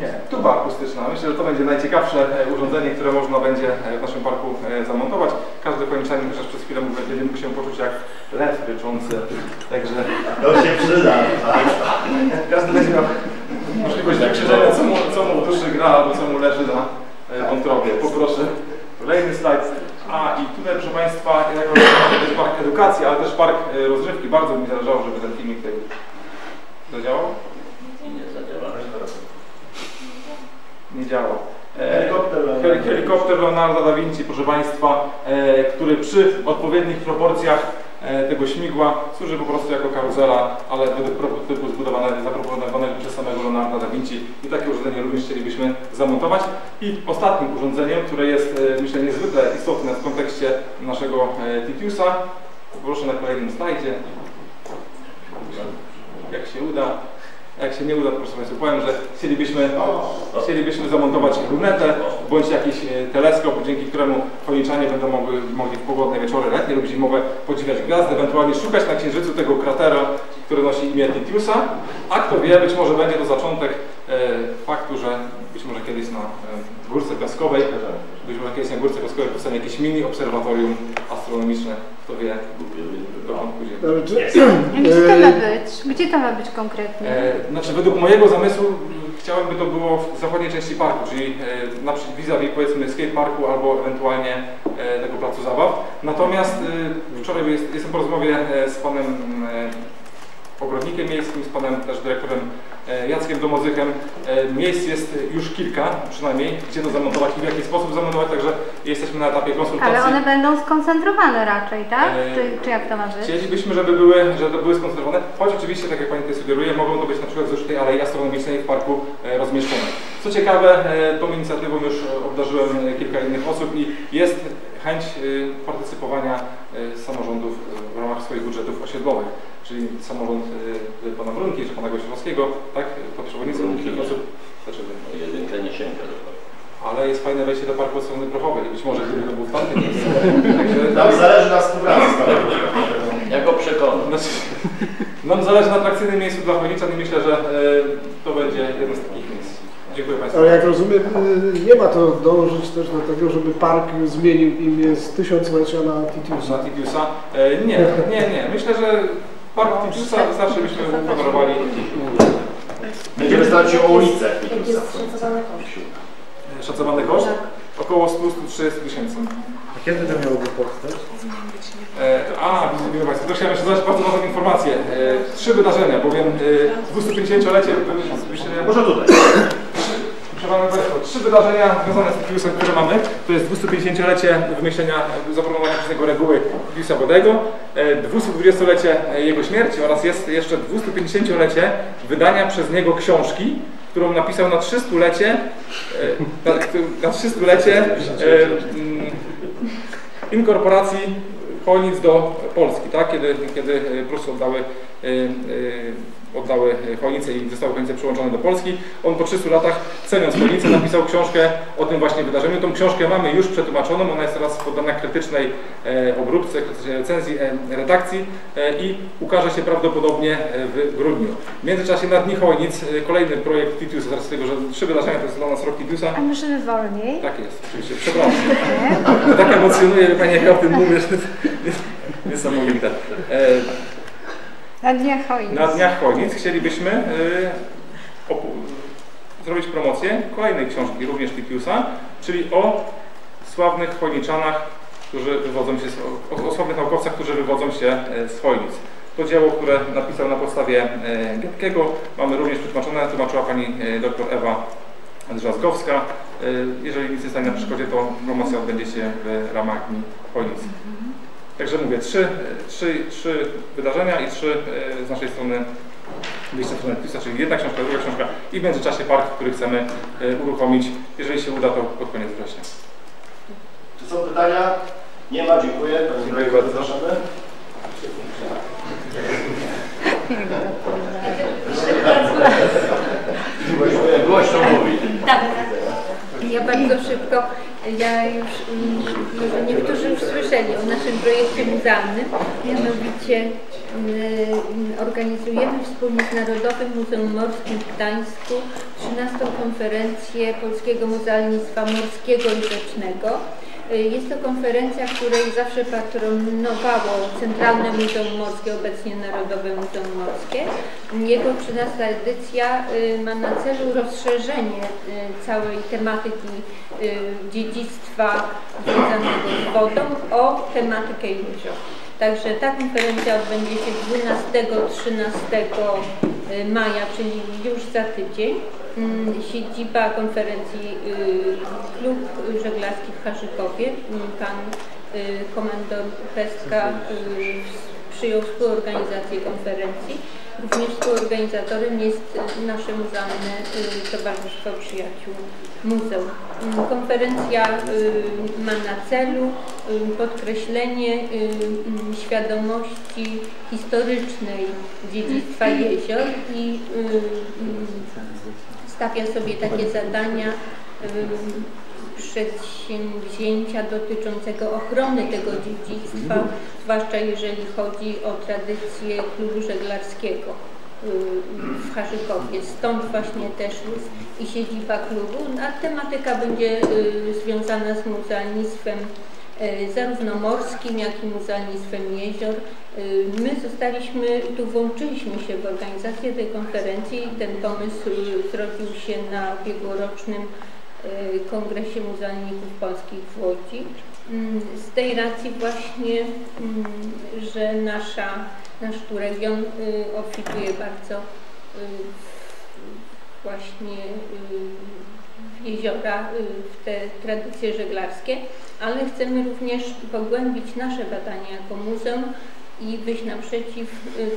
Nie, tuba akustyczna. Myślę, że to będzie najciekawsze e, urządzenie, które można będzie e, w naszym parku e, zamontować. Każdy kończanin chociaż przez chwilę będzie mógł się poczuć jak lew ryczący. Także To się przyda. każdy będzie miał możliwość wykrzyżenia, co mu, co mu duszy gra albo co mu leży na wątrobie. Poproszę kolejny slajd. A i tutaj proszę Państwa, jako to jest park edukacji, ale też park rozrywki. Bardzo mi zależało, żeby ten filmik tutaj zadziałał. Nie działa. E, Helikopter heli- Helikopter Leonardo da Vinci, proszę Państwa, e, który przy odpowiednich proporcjach e, tego śmigła służy po prostu jako karuzela, ale według prototypu zbudowanego, zaproponowanego przez samego Leonardo da Vinci i takie urządzenie również chcielibyśmy zamontować. I ostatnim urządzeniem, które jest myślę niezwykle istotne w kontekście naszego Titiusa, proszę na kolejnym slajdzie. Jak się uda. Jak się nie uda, proszę Państwa, powiem, że chcielibyśmy, chcielibyśmy zamontować lunetę bądź jakiś e, teleskop, dzięki któremu konieczanie będą mogły, mogli w pogodne wieczory letnie lub zimowe podziwiać gwiazdy, ewentualnie szukać na Księżycu tego kratera, który nosi imię Titiusa, a kto wie, być może będzie to zaczątek e, faktu, że być może kiedyś na e, Górce Piaskowej, być może kiedyś na Górce Piaskowej powstanie jakieś mini obserwatorium astronomiczne, kto wie. Gdzie to ma być? Gdzie to ma być konkretnie? E, znaczy według mojego zamysłu chciałem by to było w zachodniej części parku, czyli e, na przykład vis-a-vis powiedzmy skate parku albo ewentualnie e, tego placu zabaw. Natomiast e, wczoraj jest, jestem po rozmowie e, z panem e, ogrodnikiem miejskim, z panem też dyrektorem e, Jackiem Domozychem. E, miejsc jest już kilka przynajmniej, gdzie to zamontować i w jaki sposób zamontować, także jesteśmy na etapie konsultacji. Ale one będą skoncentrowane raczej, tak? E, Czy, czy jak to ma być? Chcielibyśmy, żeby były, żeby były skonserwowane, choć oczywiście, tak jak Pani tutaj sugeruje, mogą to być na przykład wzdłuż tej alei astronomicznej w parku rozmieszczone. Co ciekawe, tą inicjatywą już obdarzyłem kilka innych osób i jest chęć partycypowania samorządów w ramach swoich budżetów osiedlowych, czyli samorząd e, Pana Brunki czy Pana Gościowskiego, tak, to przewodnictwo kilku osób. Dlaczego? Jedynka nie sięga do Ale jest fajne wejście do parku od strony prochowej, być może gdyby to był w tamtym miejscu. Nam zależy na współpracy z Panem. Ja go przekonam. Znaczy, nam zależy na atrakcyjnym miejscu dla Chojnicza i myślę, że e, to będzie jedno z takich miejsc. Dziękuję Państwu. ale jak rozumiem, y, nie ma to dążyć też do tego, żeby park zmienił imię z tysiąclecia na Titiusa. Na Titiusa? E, nie, nie, nie. Myślę, że park Titiusa wystarczy, byśmy uhonorowali. Będziemy starać się o ulicę. Szacowany koszt? e, Szacowany koszt? Około 100-130 tysięcy. A kiedy to miałoby powstać? E, a, widzę Państwo, to chciałem jeszcze zadać bardzo ważną informację. E, trzy wydarzenia, bowiem e, 250-lecie wymyślenia... Może tutaj. Szanowni Państwo, trzy wydarzenia związane z Titiusem, które mamy. To jest 250-lecie wymyślenia e, zaproponowania przez niego reguły Titiusa Bodego, e, 220-lecie jego śmierci oraz jest jeszcze 250-lecie wydania przez niego książki, którą napisał na 300-lecie e, na, na 300-lecie e, mm, inkorporacji Chojnic do Polski, tak? kiedy, kiedy e, Prusy oddały, e, e, oddały Chojnice i zostały Chojnice przyłączone do Polski. On po 300 latach, ceniąc Chojnice, napisał książkę o tym właśnie wydarzeniu. Tą książkę mamy już przetłumaczoną, ona jest teraz poddana krytycznej e, obróbce, krytycznej recenzji, e, redakcji e, i ukaże się prawdopodobnie e, w grudniu. W międzyczasie na Dni Chojnic e, kolejny projekt Titiusa, z tego, że trzy wydarzenia to jest dla nas rok Titiusa. A możemy wolniej? Tak jest, oczywiście, przepraszam. To tak emocjonuje, wie Pani, jak ja o tym mówię, że to jest niesamowite. Na dniach Chojnic. Na Dniach Chojnic chcielibyśmy opu- zrobić promocję kolejnej książki, również Titiusa, czyli o sławnych Chojniczanach, którzy wywodzą się, z, o, o sławnych naukowcach, którzy wywodzą się e, z Chojnic. To dzieło, które napisał na podstawie Getkiego, mamy również przetłumaczone, tłumaczyła Pani e, dr Ewa Drzazgowska. E, Jeżeli nic nie stanie na przeszkodzie, to promocja odbędzie się w ramach Dni Chojnic. Także mówię, trzy, trzy, trzy wydarzenia i trzy e, z naszej strony wyjścia strony Tisa, czyli jedna książka, druga książka i w międzyczasie park, który chcemy e, uruchomić. Jeżeli się uda, to pod koniec września. Czy są pytania? Nie ma, dziękuję. Panie Dziękuję bardzo. Zapraszamy. Głośno, głośno mówi. Tak. Ja bardzo szybko, ja już, mm, może niektórzy już słyszeli o naszym projekcie muzealnym, mianowicie mm, organizujemy wspólnie z Narodowym Muzeum Morskim w Gdańsku 13. konferencję Polskiego Muzealnictwa Morskiego i Rzecznego. Y, Jest to konferencja, której zawsze patronowało Centralne Muzeum Morskie, obecnie Narodowe Muzeum Morskie. Jego 13. edycja y, ma na celu rozszerzenie y, całej tematyki dziedzictwa związanego z wodą o tematykę jezior. Także ta konferencja odbędzie się 12-13 maja, czyli już za tydzień. Mm, Siedziba konferencji y, Klub Żeglarski w Harzykowie. Mm, Pan y, komandor Pestka y, przyjął współorganizację konferencji. Również współorganizatorem jest y, nasze muzealne y, Towarzystwo Przyjaciół Muzeum. Mm, Konferencja y, ma na celu podkreślenie mm, świadomości historycznej dziedzictwa jezior i mm, stawia sobie takie zadania przedsięwzięcia dotyczącego ochrony tego dziedzictwa, zwłaszcza jeżeli chodzi o tradycję klubu żeglarskiego. w Harzykowie. Stąd właśnie też jest i siedziba klubu, a tematyka będzie związana z muzealnictwem zarówno morskim, jak i muzealnictwem jezior. My zostaliśmy, tu włączyliśmy się w organizację tej konferencji. Ten pomysł zrodził się na ubiegłorocznym Kongresie Muzealników Polskich w Łodzi. Mm, z tej racji właśnie, mm, że nasza, nasz tu region y, obfituje bardzo y, właśnie y, w jeziora, w te tradycje żeglarskie, ale chcemy również pogłębić nasze badania jako muzeum i wyjść naprzeciw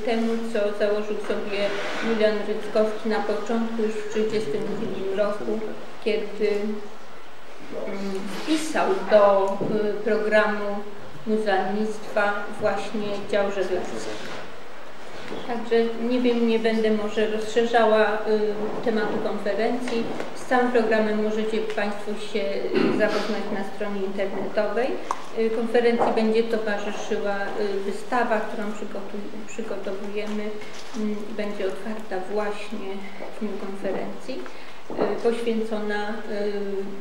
temu, co założył sobie Julian Ryckowski na początku, już w 1932 roku, kiedy wpisał do y, programu muzealnictwa właśnie dział żeglarski. Także nie wiem, nie będę może rozszerzała y, tematu konferencji. Z całym programem możecie Państwo się y, zapoznać na stronie internetowej. Y, konferencji będzie towarzyszyła wystawa, którą przygotowujemy. Y, będzie otwarta właśnie w dniu konferencji. Poświęcona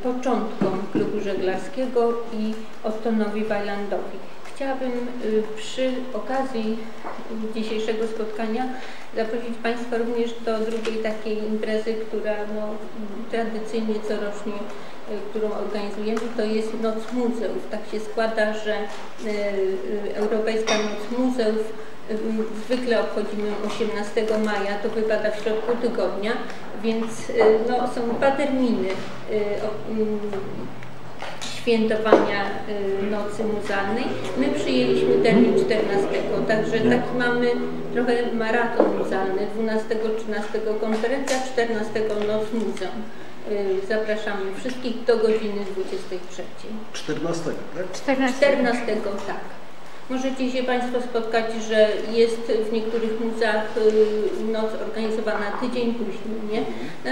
początkom klubu żeglarskiego i Ottonowi Wajlandowi. Chciałabym y, przy okazji dzisiejszego spotkania zaprosić Państwa również do drugiej takiej imprezy, która no, tradycyjnie corocznie, którą organizujemy, to jest Noc Muzeów. Tak się składa, że Europejska Noc Muzeów zwykle obchodzimy 18 maja, to wypada w środku tygodnia, więc y, no, są dwa terminy y, świętowania y, Nocy Muzealnej. My przyjęliśmy termin 14, także taki mamy trochę maraton muzealny, 12-13 konferencja, 14 Noc Muzeum. Zapraszamy wszystkich do godziny 23. 14, tak? 14, 14 tak. Możecie się Państwo spotkać, że jest w niektórych muzeach y, noc organizowana tydzień później, nie?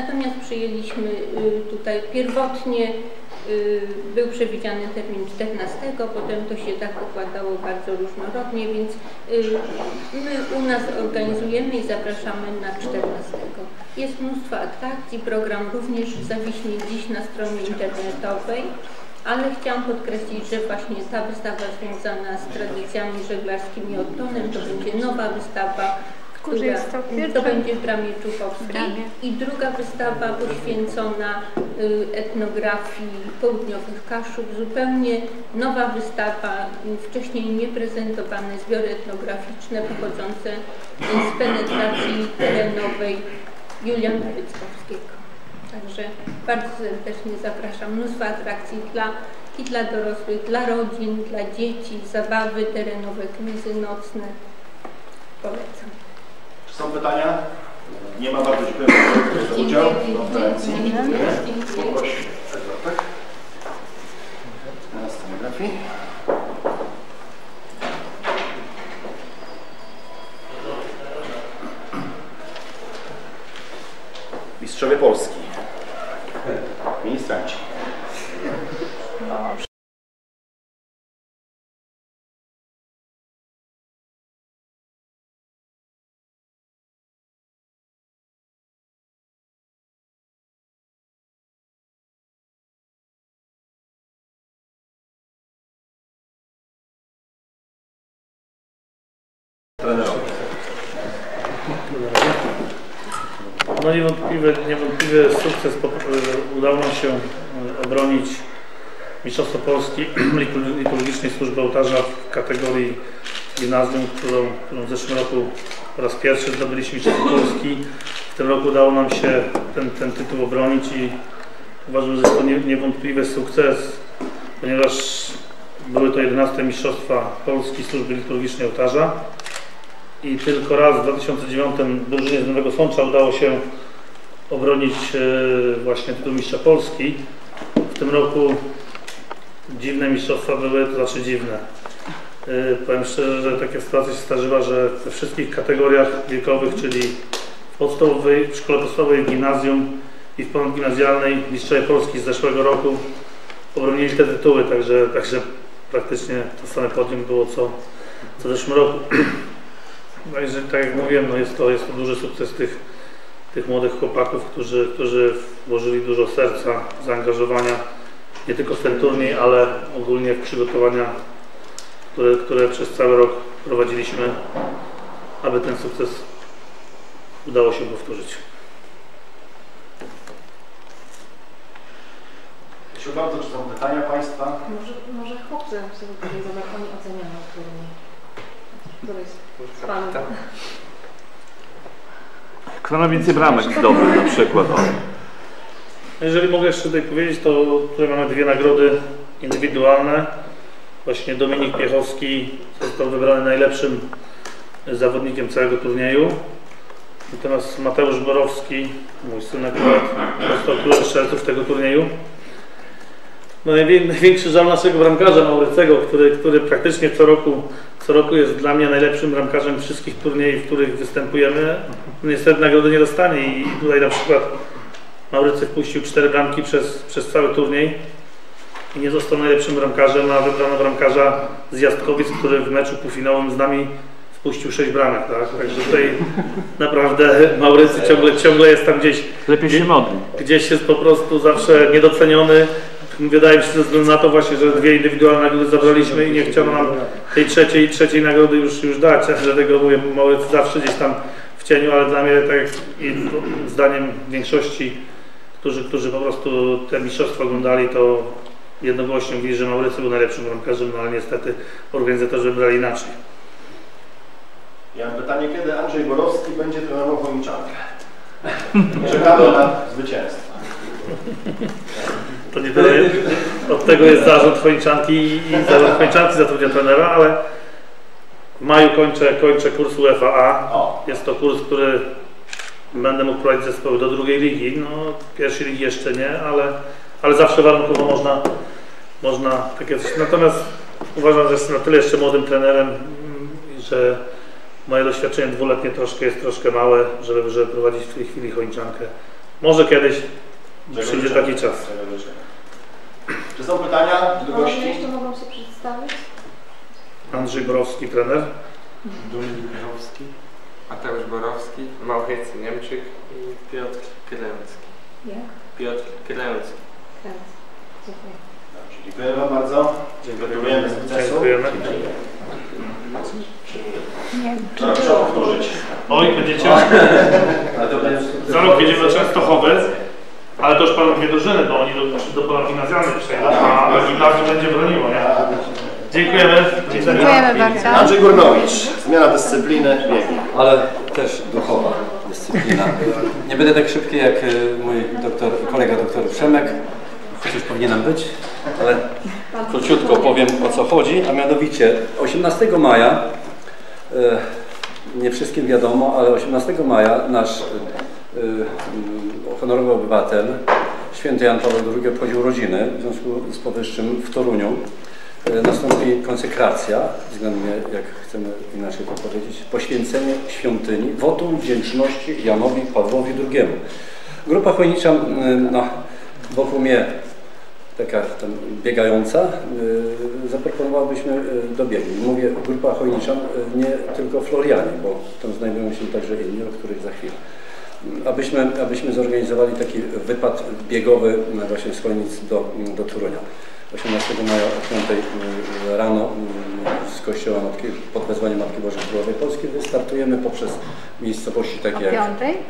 Natomiast przyjęliśmy y, tutaj pierwotnie y, był przewidziany termin 14, potem to się tak układało bardzo różnorodnie, więc my u nas organizujemy i zapraszamy na 14. Jest mnóstwo atrakcji, program również zawiśnie dziś na stronie internetowej ale chciałam podkreślić, że właśnie ta wystawa związana z tradycjami żeglarskimi Ottonem to będzie nowa wystawa, która to będzie w Bramie Czukowskiej i druga wystawa poświęcona y, etnografii południowych Kaszub, zupełnie nowa wystawa, wcześniej nieprezentowane zbiory etnograficzne pochodzące z penetracji terenowej Juliana Ryckowskiego. Także bardzo serdecznie zapraszam. Mnóstwo atrakcji dla, i dla dorosłych, dla rodzin, dla dzieci, zabawy terenowe, kwizy nocne. Polecam. Czy są pytania? Nie ma bardzo dziękuję za udział w konferencji. Poproszę. Tak? Na scenografii. Mistrzowie Polski. Ministranci. No niewątpliwy, niewątpliwy sukces udało nam się e, obronić Mistrzostwo Polski Liturgicznej Służby Ołtarza w kategorii gimnazjum, którą, którą w zeszłym roku po raz pierwszy zdobyliśmy Mistrzostwo Polski. W tym roku udało nam się ten, ten tytuł obronić i uważam, że jest to niewątpliwy sukces, ponieważ były to 11 Mistrzostwa Polski Służby Liturgicznej Ołtarza i tylko raz w 2009 drużynie z Nowego Sącza udało się obronić e, właśnie tytuł mistrza Polski. W tym roku dziwne mistrzostwa były, to znaczy dziwne. E, powiem szczerze, że taka sytuacja się zdarzyła, że we wszystkich kategoriach wiekowych, czyli w podstawowej, w szkole podstawowej, w gimnazjum i w ponadgimnazjalnej mistrzowie Polski z zeszłego roku obronili te tytuły, także, także praktycznie to same podium było co, co w zeszłym roku. No i że, tak jak mówiłem, no jest, to, jest to duży sukces tych, tych młodych chłopaków, którzy, którzy włożyli dużo serca, zaangażowania, nie tylko w ten turniej, ale ogólnie w przygotowania, które, które przez cały rok prowadziliśmy, aby ten sukces udało się powtórzyć. Proszę bardzo, czy są pytania Państwa? Może, może chłopcy sobie powiedzą, jak oni oceniają turniej. Któryś z panów. Kto ma więcej bramek zdobył na przykład? Jeżeli mogę jeszcze tutaj powiedzieć, to tutaj mamy dwie nagrody indywidualne. Właśnie Dominik Piechowski został wybrany najlepszym zawodnikiem całego turnieju. Natomiast Mateusz Borowski, mój syn akurat, został królem strzelców tego turnieju. No najwię- największy żal naszego bramkarza Maurycego, który, który praktycznie co roku, co roku jest dla mnie najlepszym bramkarzem wszystkich turniejów, w których występujemy. No Niestety nagrody nie dostanie i tutaj na przykład Maurycy wpuścił cztery bramki przez, przez cały turniej i nie został najlepszym bramkarzem, a wybrano bramkarza z Jastkowic, który w meczu półfinałowym z nami wpuścił sześć bramek, tak? Także tutaj naprawdę Maurycy ciągle, ciągle jest tam gdzieś, Lepiej się modli. gdzieś jest po prostu zawsze niedoceniony. Wydaje mi się, ze względu na to właśnie, że dwie indywidualne nagrody zabraliśmy i nie chciano nam tej trzeciej, trzeciej nagrody już, już dać, dlatego mówię, Maurycy zawsze gdzieś tam w cieniu, ale dla mnie tak jak i zdaniem większości, którzy, którzy po prostu te mistrzostwa oglądali, to jednogłośnie mówili, że Maurycy był najlepszym bramkarzem, no ale niestety organizatorzy wybrali inaczej. Ja mam pytanie, kiedy Andrzej Borowski będzie trenował Chojniczankę? Czekamy na zwycięstwo. To nie tyle, od tego jest zarząd Chojniczanki i i zarząd Chojniczanki zatrudnia trenera, ale w maju kończę, kończę kurs UFAA. O, Jest to kurs, który będę mógł prowadzić zespoły do drugiej ligi. No, pierwszej ligi jeszcze nie, ale, ale zawsze warunkowo można, można takie coś. Natomiast uważam, że jestem na tyle jeszcze młodym trenerem, mm, że moje doświadczenie dwuletnie troszkę jest troszkę małe, żeby, żeby prowadzić w tej chwili chończankę. Może kiedyś przyjdzie taki czas. Czy są pytania do gości? jeszcze mogą się przedstawić? Andrzej Borowski, trener. Dominik Michałowski, Mateusz Borowski, Maurycy Niemczyk i Piotr Kręcki. Jak? Piotr Kręcki. Teraz. Dziękuję. Dobrze, Dziękuję Wam bardzo. Gratulujemy sukcesu. Dziękujemy. Trzeba trzeba powtórzyć. Oj, będzie... Za rok jedziemy do Częstochowy, ale to już panu dwie drużyny, bo oni do, do ponadgimnazjalnych przejdą, a gimnazjum będzie broniło, nie? Dziękujemy. Dziękujemy bardzo. Andrzej Górnowicz, zmiana dyscypliny, biegi. ale też duchowa dyscyplina. Nie będę tak szybki jak y, mój doktor, kolega doktor Przemek, chociaż powinienem być, ale króciutko powiem o co chodzi, a mianowicie 18 maja, y, nie wszystkim wiadomo, ale 18 maja nasz honorowy obywatel, święty Jan Paweł II obchodził urodziny, w związku z powyższym w Toruniu y, nastąpi konsekracja, względnie jak chcemy inaczej to powiedzieć, poświęcenie świątyni, wotum wdzięczności Janowi Pawłowi II. Grupa chojnicza y, no, wokół mnie taka tam biegająca, y, zaproponowałybyśmy y, do biegu. Mówię grupa chojnicza, y, nie tylko Florianie, bo tam znajdują się także inni, o których za chwilę. Abyśmy, abyśmy zorganizowali taki wypad biegowy y, właśnie z Chojnic do, do Torunia. 18 maja o 5 y, rano z kościoła Matki, pod wezwaniem Matki Bożej Królowej Polskiej wystartujemy poprzez miejscowości takie O jak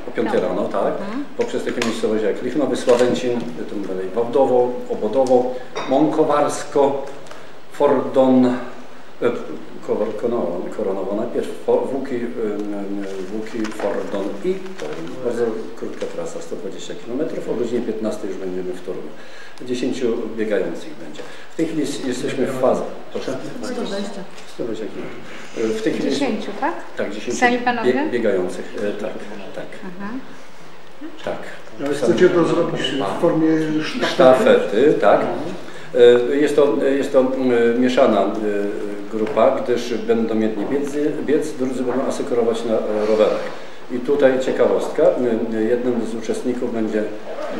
o 5 Piątej. rano, tak. Mhm. Poprzez takie miejscowości jak Lichnowy, Sławęcin, tym dalej Wałdowo, Obodowo, Mąkowarsko, Fordon, Kor- Konowo- Koronowo najpierw, Fo- Włóki, Włóki, Fordon i Toruń. Bardzo krótka trasa, 120 km. O godzinie 15 już będziemy w Toruniu. 10 biegających będzie. W tej chwili jest- jesteśmy w fazie. Proszę? 120. 120 km. W tej chwili jest- 10, tak? tak, 10 Sami panowie? bie- biegających. E, tak, tak, Mhm. tak. Ale chcecie to zrobić w formie sztafety? Sztafety, tak. E, Jest to, jest to e, mieszana grupa, gdyż będą jedni biec, biec drudzy będą asykurować na e, rowerach. I tutaj ciekawostka, e, jednym z uczestników będzie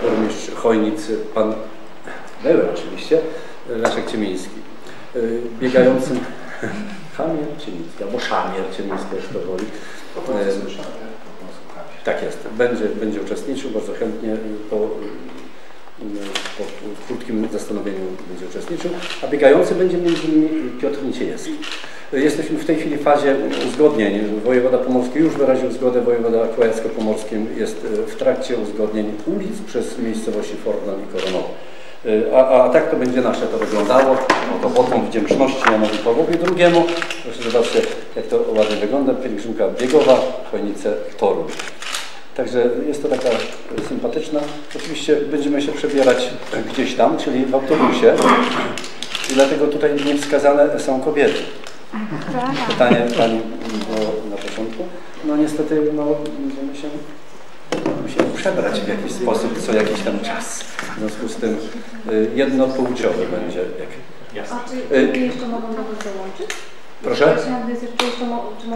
burmistrz Chojnic, pan były oczywiście, Leszek Ciemiński. E, Biegającym Chamier Ciemiński, albo Szamier Ciemiński, jak to woli. E, tak jest, będzie, będzie uczestniczył bardzo chętnie po, po krótkim zastanowieniu będzie uczestniczył, a biegający będzie innymi Piotr Niciejewski. Jesteśmy w tej chwili w fazie uzgodnień. Wojewoda Pomorski już wyraził zgodę, wojewoda kujawsko-pomorskim jest w trakcie uzgodnień ulic przez miejscowości Fordon i Koronowo. A, a, tak to będzie nasze to wyglądało. No to potem wdzięczności Janowi Pawłowi drugiemu. Proszę zobaczcie, jak to ładnie wygląda. Pielgrzymka biegowa, Chojnice Toru. Także jest to taka sympatyczna. Oczywiście będziemy się przebierać gdzieś tam, czyli w autobusie. I dlatego tutaj nie wskazane są kobiety. Pytanie Pani było na początku. No niestety no, będziemy się musimy przebrać w jakiś sposób co jakiś tam czas. W związku z tym y, jednopłciowy będzie. Jak, A czy y, jeszcze mogą nawet dołączyć? Proszę?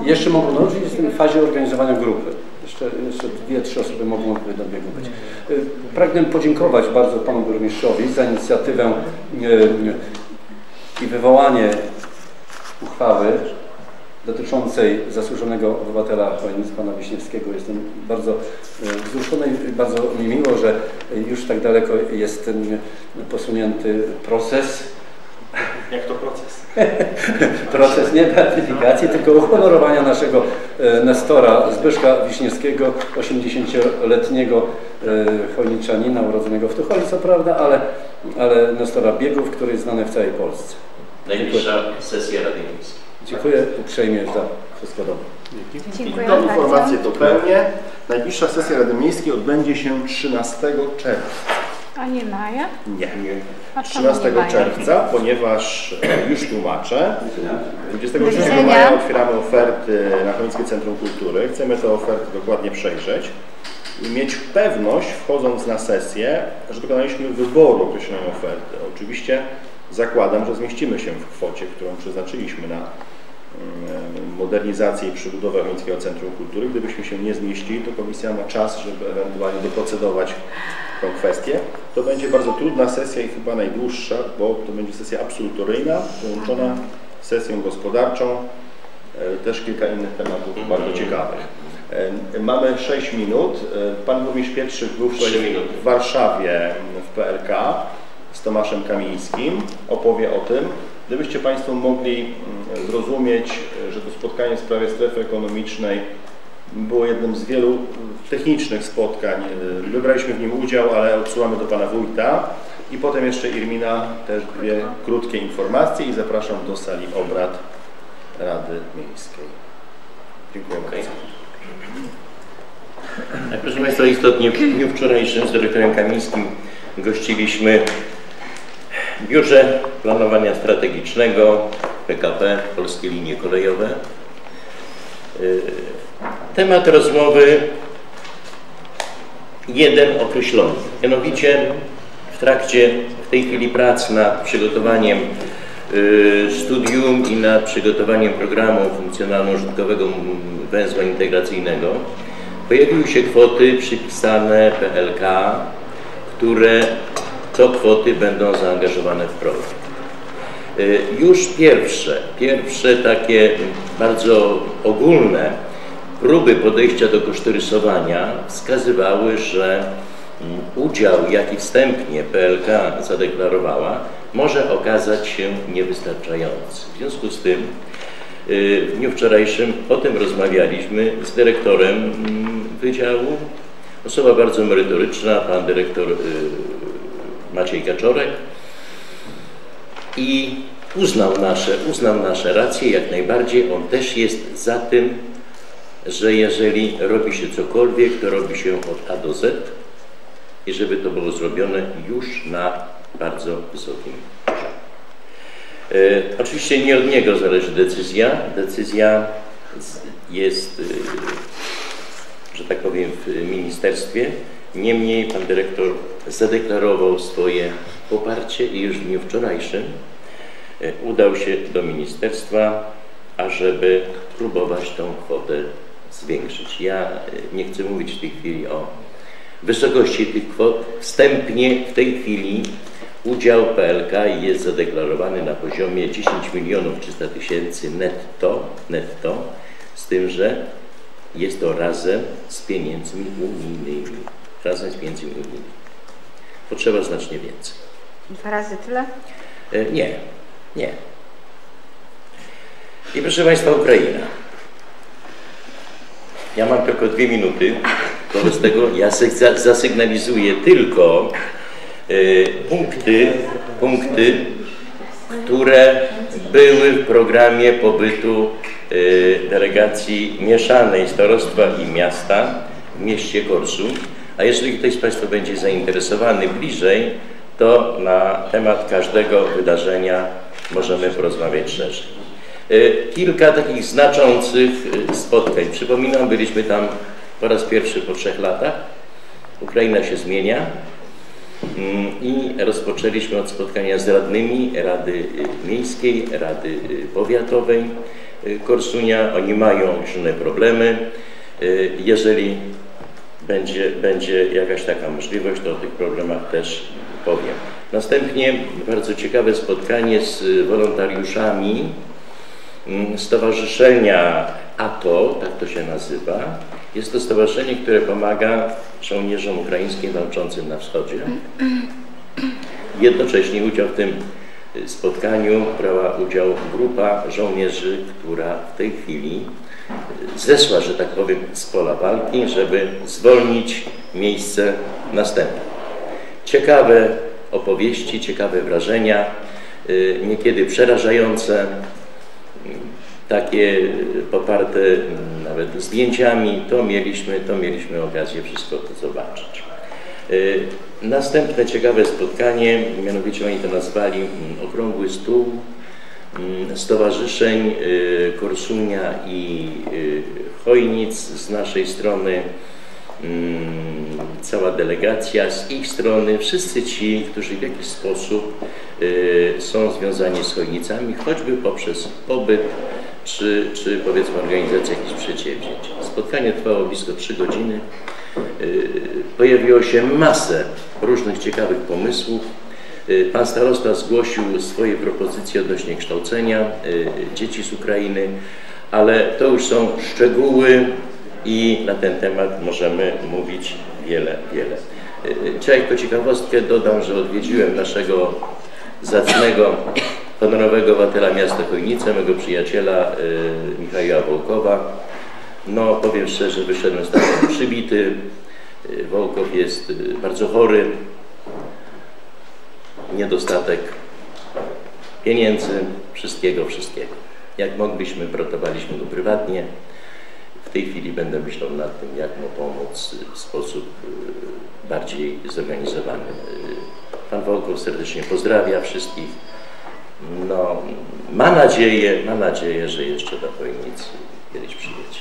Czy jeszcze mogą dołączyć, jestem w fazie organizowania grupy. Jeszcze, jeszcze dwie, trzy osoby mogą do biegu być. Y, pragnę podziękować bardzo Panu Burmistrzowi za inicjatywę i wywołanie uchwały dotyczącej zasłużonego obywatela Chojnic, pana Wiśniewskiego. Jestem bardzo wzruszony i bardzo mi miło, że już tak daleko jest ten posunięty proces. Jak to proces? proces nie beatyfikacji, tylko uhonorowania naszego Nestora Zbyszka Wiśniewskiego, 80-letniego chojniczanina urodzonego w Tucholi, co prawda, ale, ale Nestora Biegów, który jest znany w całej Polsce. Najbliższa sesja Rady Miejskiej. Dziękuję uprzejmie za wszystko dobre. Dziękuję Tą informację dopełnię. Najbliższa sesja Rady Miejskiej odbędzie się 13 czerwca. A nie maja? Nie. A czemu 13 nie maja? czerwca, ponieważ e, już tłumaczę. 23 widzenia. maja otwieramy oferty na Chojnickie Centrum Kultury. Chcemy te oferty dokładnie przejrzeć i mieć pewność, wchodząc na sesję, że dokonaliśmy wyboru określonej oferty. Oczywiście zakładam, że zmieścimy się w kwocie, którą przeznaczyliśmy na modernizację i przebudowę Chojnickiego Centrum Kultury. Gdybyśmy się nie zmieścili, to komisja ma czas, żeby ewentualnie doprocedować tą kwestię. To będzie bardzo trudna sesja i chyba najdłuższa, bo to będzie sesja absolutoryjna, połączona z sesją gospodarczą, e, też kilka innych tematów bardzo ciekawych. E, Mamy 6 minut. E, Pan burmistrz Pietrzyk był w Warszawie w PLK z Tomaszem Kamińskim. Opowie o tym. Gdybyście Państwo mogli mm, zrozumieć, że to spotkanie w sprawie strefy ekonomicznej było jednym z wielu mm, technicznych spotkań. E, Wybraliśmy w nim udział, ale odsyłamy do Pana Wójta. I potem jeszcze Irmina też dwie krótkie informacje i zapraszam do sali obrad Rady Miejskiej. Dziękuję bardzo. Tak, proszę Państwa, istotnie w dniu wczorajszym z dyrektorem Kamińskim gościliśmy Biurze Planowania Strategicznego PKP, Polskie Linie Kolejowe. Yy, Temat rozmowy jeden określony, mianowicie w trakcie w tej chwili prac nad przygotowaniem y, studium i nad przygotowaniem programu funkcjonalno-użytkowego węzła integracyjnego pojawiły się kwoty przypisane PLK, które to kwoty będą zaangażowane w projekt. Y, Już pierwsze, pierwsze takie bardzo ogólne próby podejścia do kosztorysowania wskazywały, że mm, udział, jaki wstępnie PLK zadeklarowała, może okazać się niewystarczający. W związku z tym y, w dniu wczorajszym o tym rozmawialiśmy z dyrektorem mm, wydziału. Osoba bardzo merytoryczna, pan dyrektor y, Maciej Kaczorek i uznał nasze, uznał nasze racje jak najbardziej. On też jest za tym, że jeżeli robi się cokolwiek, to robi się od A do Z i żeby to było zrobione już na bardzo wysokim poziomie. E, oczywiście nie od niego zależy decyzja. Decyzja jest, e, że tak powiem, w ministerstwie. Niemniej pan dyrektor zadeklarował swoje poparcie i już w dniu wczorajszym e, udał się do ministerstwa, ażeby próbować tą kwotę zwiększyć. Ja e, nie chcę mówić w tej chwili o wysokości tych kwot. Wstępnie w tej chwili Udział PLK jest zadeklarowany na poziomie 10 milionów 300 tysięcy netto, netto, z tym, że jest to razem z pieniędzmi unijnymi. Razem z pieniędzmi unijnymi. Potrzeba znacznie więcej. Dwa razy tyle? E, Nie, nie. I proszę Państwa, Ukraina. Ja mam tylko dwie minuty, wobec tego ja sy- za- zasygnalizuję tylko e, punkty, punkty, które były w programie pobytu e, delegacji mieszanej starostwa i miasta w mieście Korsu. A jeżeli ktoś z Państwa będzie zainteresowany bliżej, to na temat każdego wydarzenia możemy porozmawiać szerzej. E, Kilka takich znaczących e, spotkań. Przypominam, byliśmy tam po raz pierwszy po trzech latach. Ukraina się zmienia Mm, i rozpoczęliśmy od spotkania z radnymi Rady y, Miejskiej, Rady y, Powiatowej y, Korsunia. Oni mają różne problemy. Y, Jeżeli będzie, będzie jakaś taka możliwość, to o tych problemach też powiem. Następnie bardzo ciekawe spotkanie z wolontariuszami mm, Stowarzyszenia ATO, tak to się nazywa. Jest to stowarzyszenie, które pomaga żołnierzom ukraińskim walczącym na wschodzie. Jednocześnie udział w tym spotkaniu brała udział grupa żołnierzy, która w tej chwili zeszła, że tak powiem, z pola walki, żeby zwolnić miejsce następne. Ciekawe opowieści, ciekawe wrażenia, y, niekiedy przerażające, takie poparte nawet zdjęciami, to mieliśmy, to mieliśmy okazję wszystko to zobaczyć. Y, Następne ciekawe spotkanie, mianowicie oni to nazwali mm, Okrągły Stół mm, Stowarzyszeń y, Korsunia i y, Chojnic z naszej strony mm, cała delegacja, z ich strony wszyscy ci, którzy w jakiś sposób y, są związani z Chojnicami, choćby poprzez pobyt czy, czy powiedzmy organizację jakichś przedsięwzięć. Spotkanie trwało blisko 3 godziny. Y, Pojawiło się masę różnych ciekawych pomysłów. Y, Pan starosta zgłosił swoje propozycje odnośnie kształcenia y, dzieci z Ukrainy, ale to już są szczegóły i na ten temat możemy mówić wiele, wiele. Y, Czy jako ciekawostkę dodam, że odwiedziłem naszego zacnego honorowego obywatela miasta Chojnice, mego przyjaciela Michała Wołkowa. No powiem szczerze, wyszedłem stamtąd przybity. Wołkow jest bardzo chory. Niedostatek pieniędzy, wszystkiego, wszystkiego. Jak mogliśmy, ratowaliśmy go prywatnie. W tej chwili będę myślał nad tym, jak mu pomóc w sposób y, bardziej zorganizowany. Y, Pan Wołkow serdecznie pozdrawia wszystkich. No, ma nadzieję, ma nadzieję, że jeszcze do Chojnic kiedyś przyjedzie.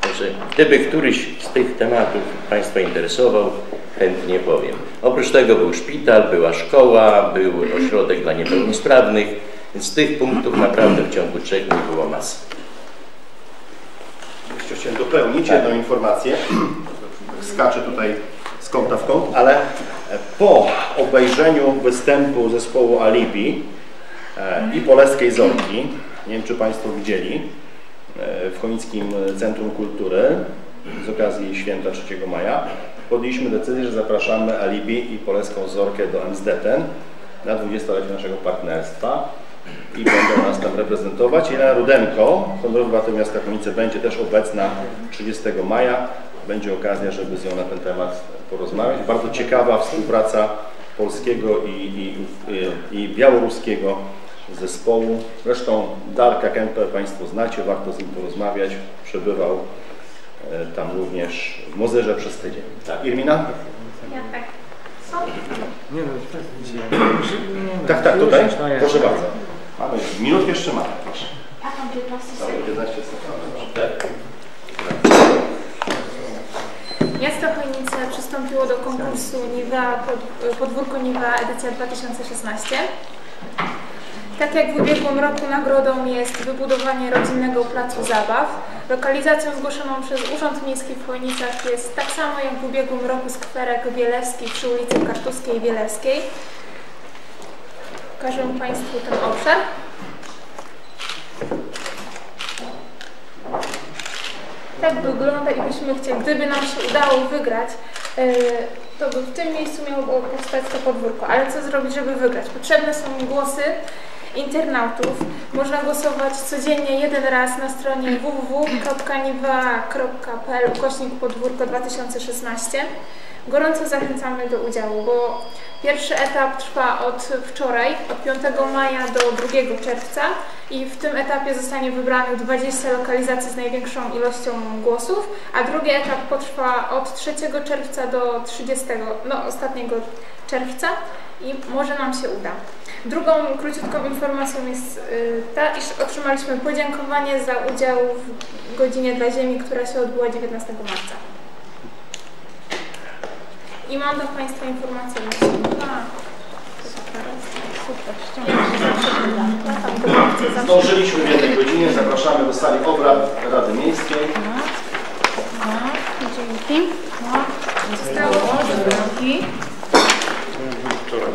Także gdyby któryś z tych tematów Państwa interesował, chętnie powiem. Oprócz tego był szpital, była szkoła, był ośrodek dla niepełnosprawnych, więc tych punktów naprawdę w ciągu trzech dni było masa. Jeszcze chciałem dopełnić jedną informację. Skaczę tutaj z kąta w kąt, ale po obejrzeniu występu zespołu Alibi e, i Poleskiej Zorki, nie wiem czy Państwo widzieli, e, w Chonickim Centrum Kultury z okazji święta 3 maja, podjęliśmy decyzję, że zapraszamy Alibi i Poleską Zorkę do Emsdeten na 20-lecie naszego partnerstwa i będą nas tam reprezentować. Jelena Rudenko, honorowy obywatel miasta Chonice, będzie też obecna 30 maja. Będzie okazja, żeby z nią na ten temat porozmawiać. Bardzo ciekawa współpraca polskiego i, i, i, białoruskiego zespołu. Zresztą Darka Kempę Państwo znacie, warto z nim porozmawiać. Przebywał tam również w Mozyrze przez tydzień. Tak, Irmina? Ja tak. Co? Nie no, tak, Tak, tak, tutaj. No. Proszę bardzo. Mamy, minut jeszcze mamy, proszę. Ja mam 15 Mamy sekund. 15 sekund. Tak. Miasto Chojnice przystąpiło do konkursu Niwa, pod, podwórko Niwa edycja 2016. Tak jak w ubiegłym roku nagrodą jest wybudowanie rodzinnego placu zabaw. Lokalizacją zgłoszoną przez Urząd Miejski w Chojnicach jest tak samo jak w ubiegłym roku skwerek Wielewski przy ulicy Kartuskiej i Wielewskiej. pokażę Państwu ten obszar. Tak wygląda i byśmy chcieli, gdyby nam się udało wygrać, yy, to by w tym miejscu miało powstać to podwórko. Ale co zrobić, żeby wygrać? Potrzebne są głosy internautów. Można głosować codziennie jeden raz na stronie www.niwa.pl ukośnik podwórko 2016. Gorąco zachęcamy do udziału, bo pierwszy etap trwa od wczoraj, od 5 maja do 2 czerwca i w tym etapie zostanie wybranych 20 lokalizacji z największą ilością głosów, a drugi etap potrwa od 3 czerwca do 30, no ostatniego czerwca i może nam się uda. Drugą króciutką informacją jest y, ta, iż otrzymaliśmy podziękowanie za udział w godzinie dla Ziemi, która się odbyła 19 marca. I mam dla Państwa informację na. Zdążyliśmy w jednej godzinie. Zapraszamy do sali obrad Rady Miejskiej. Dzięki. Zostało. Wczoraj.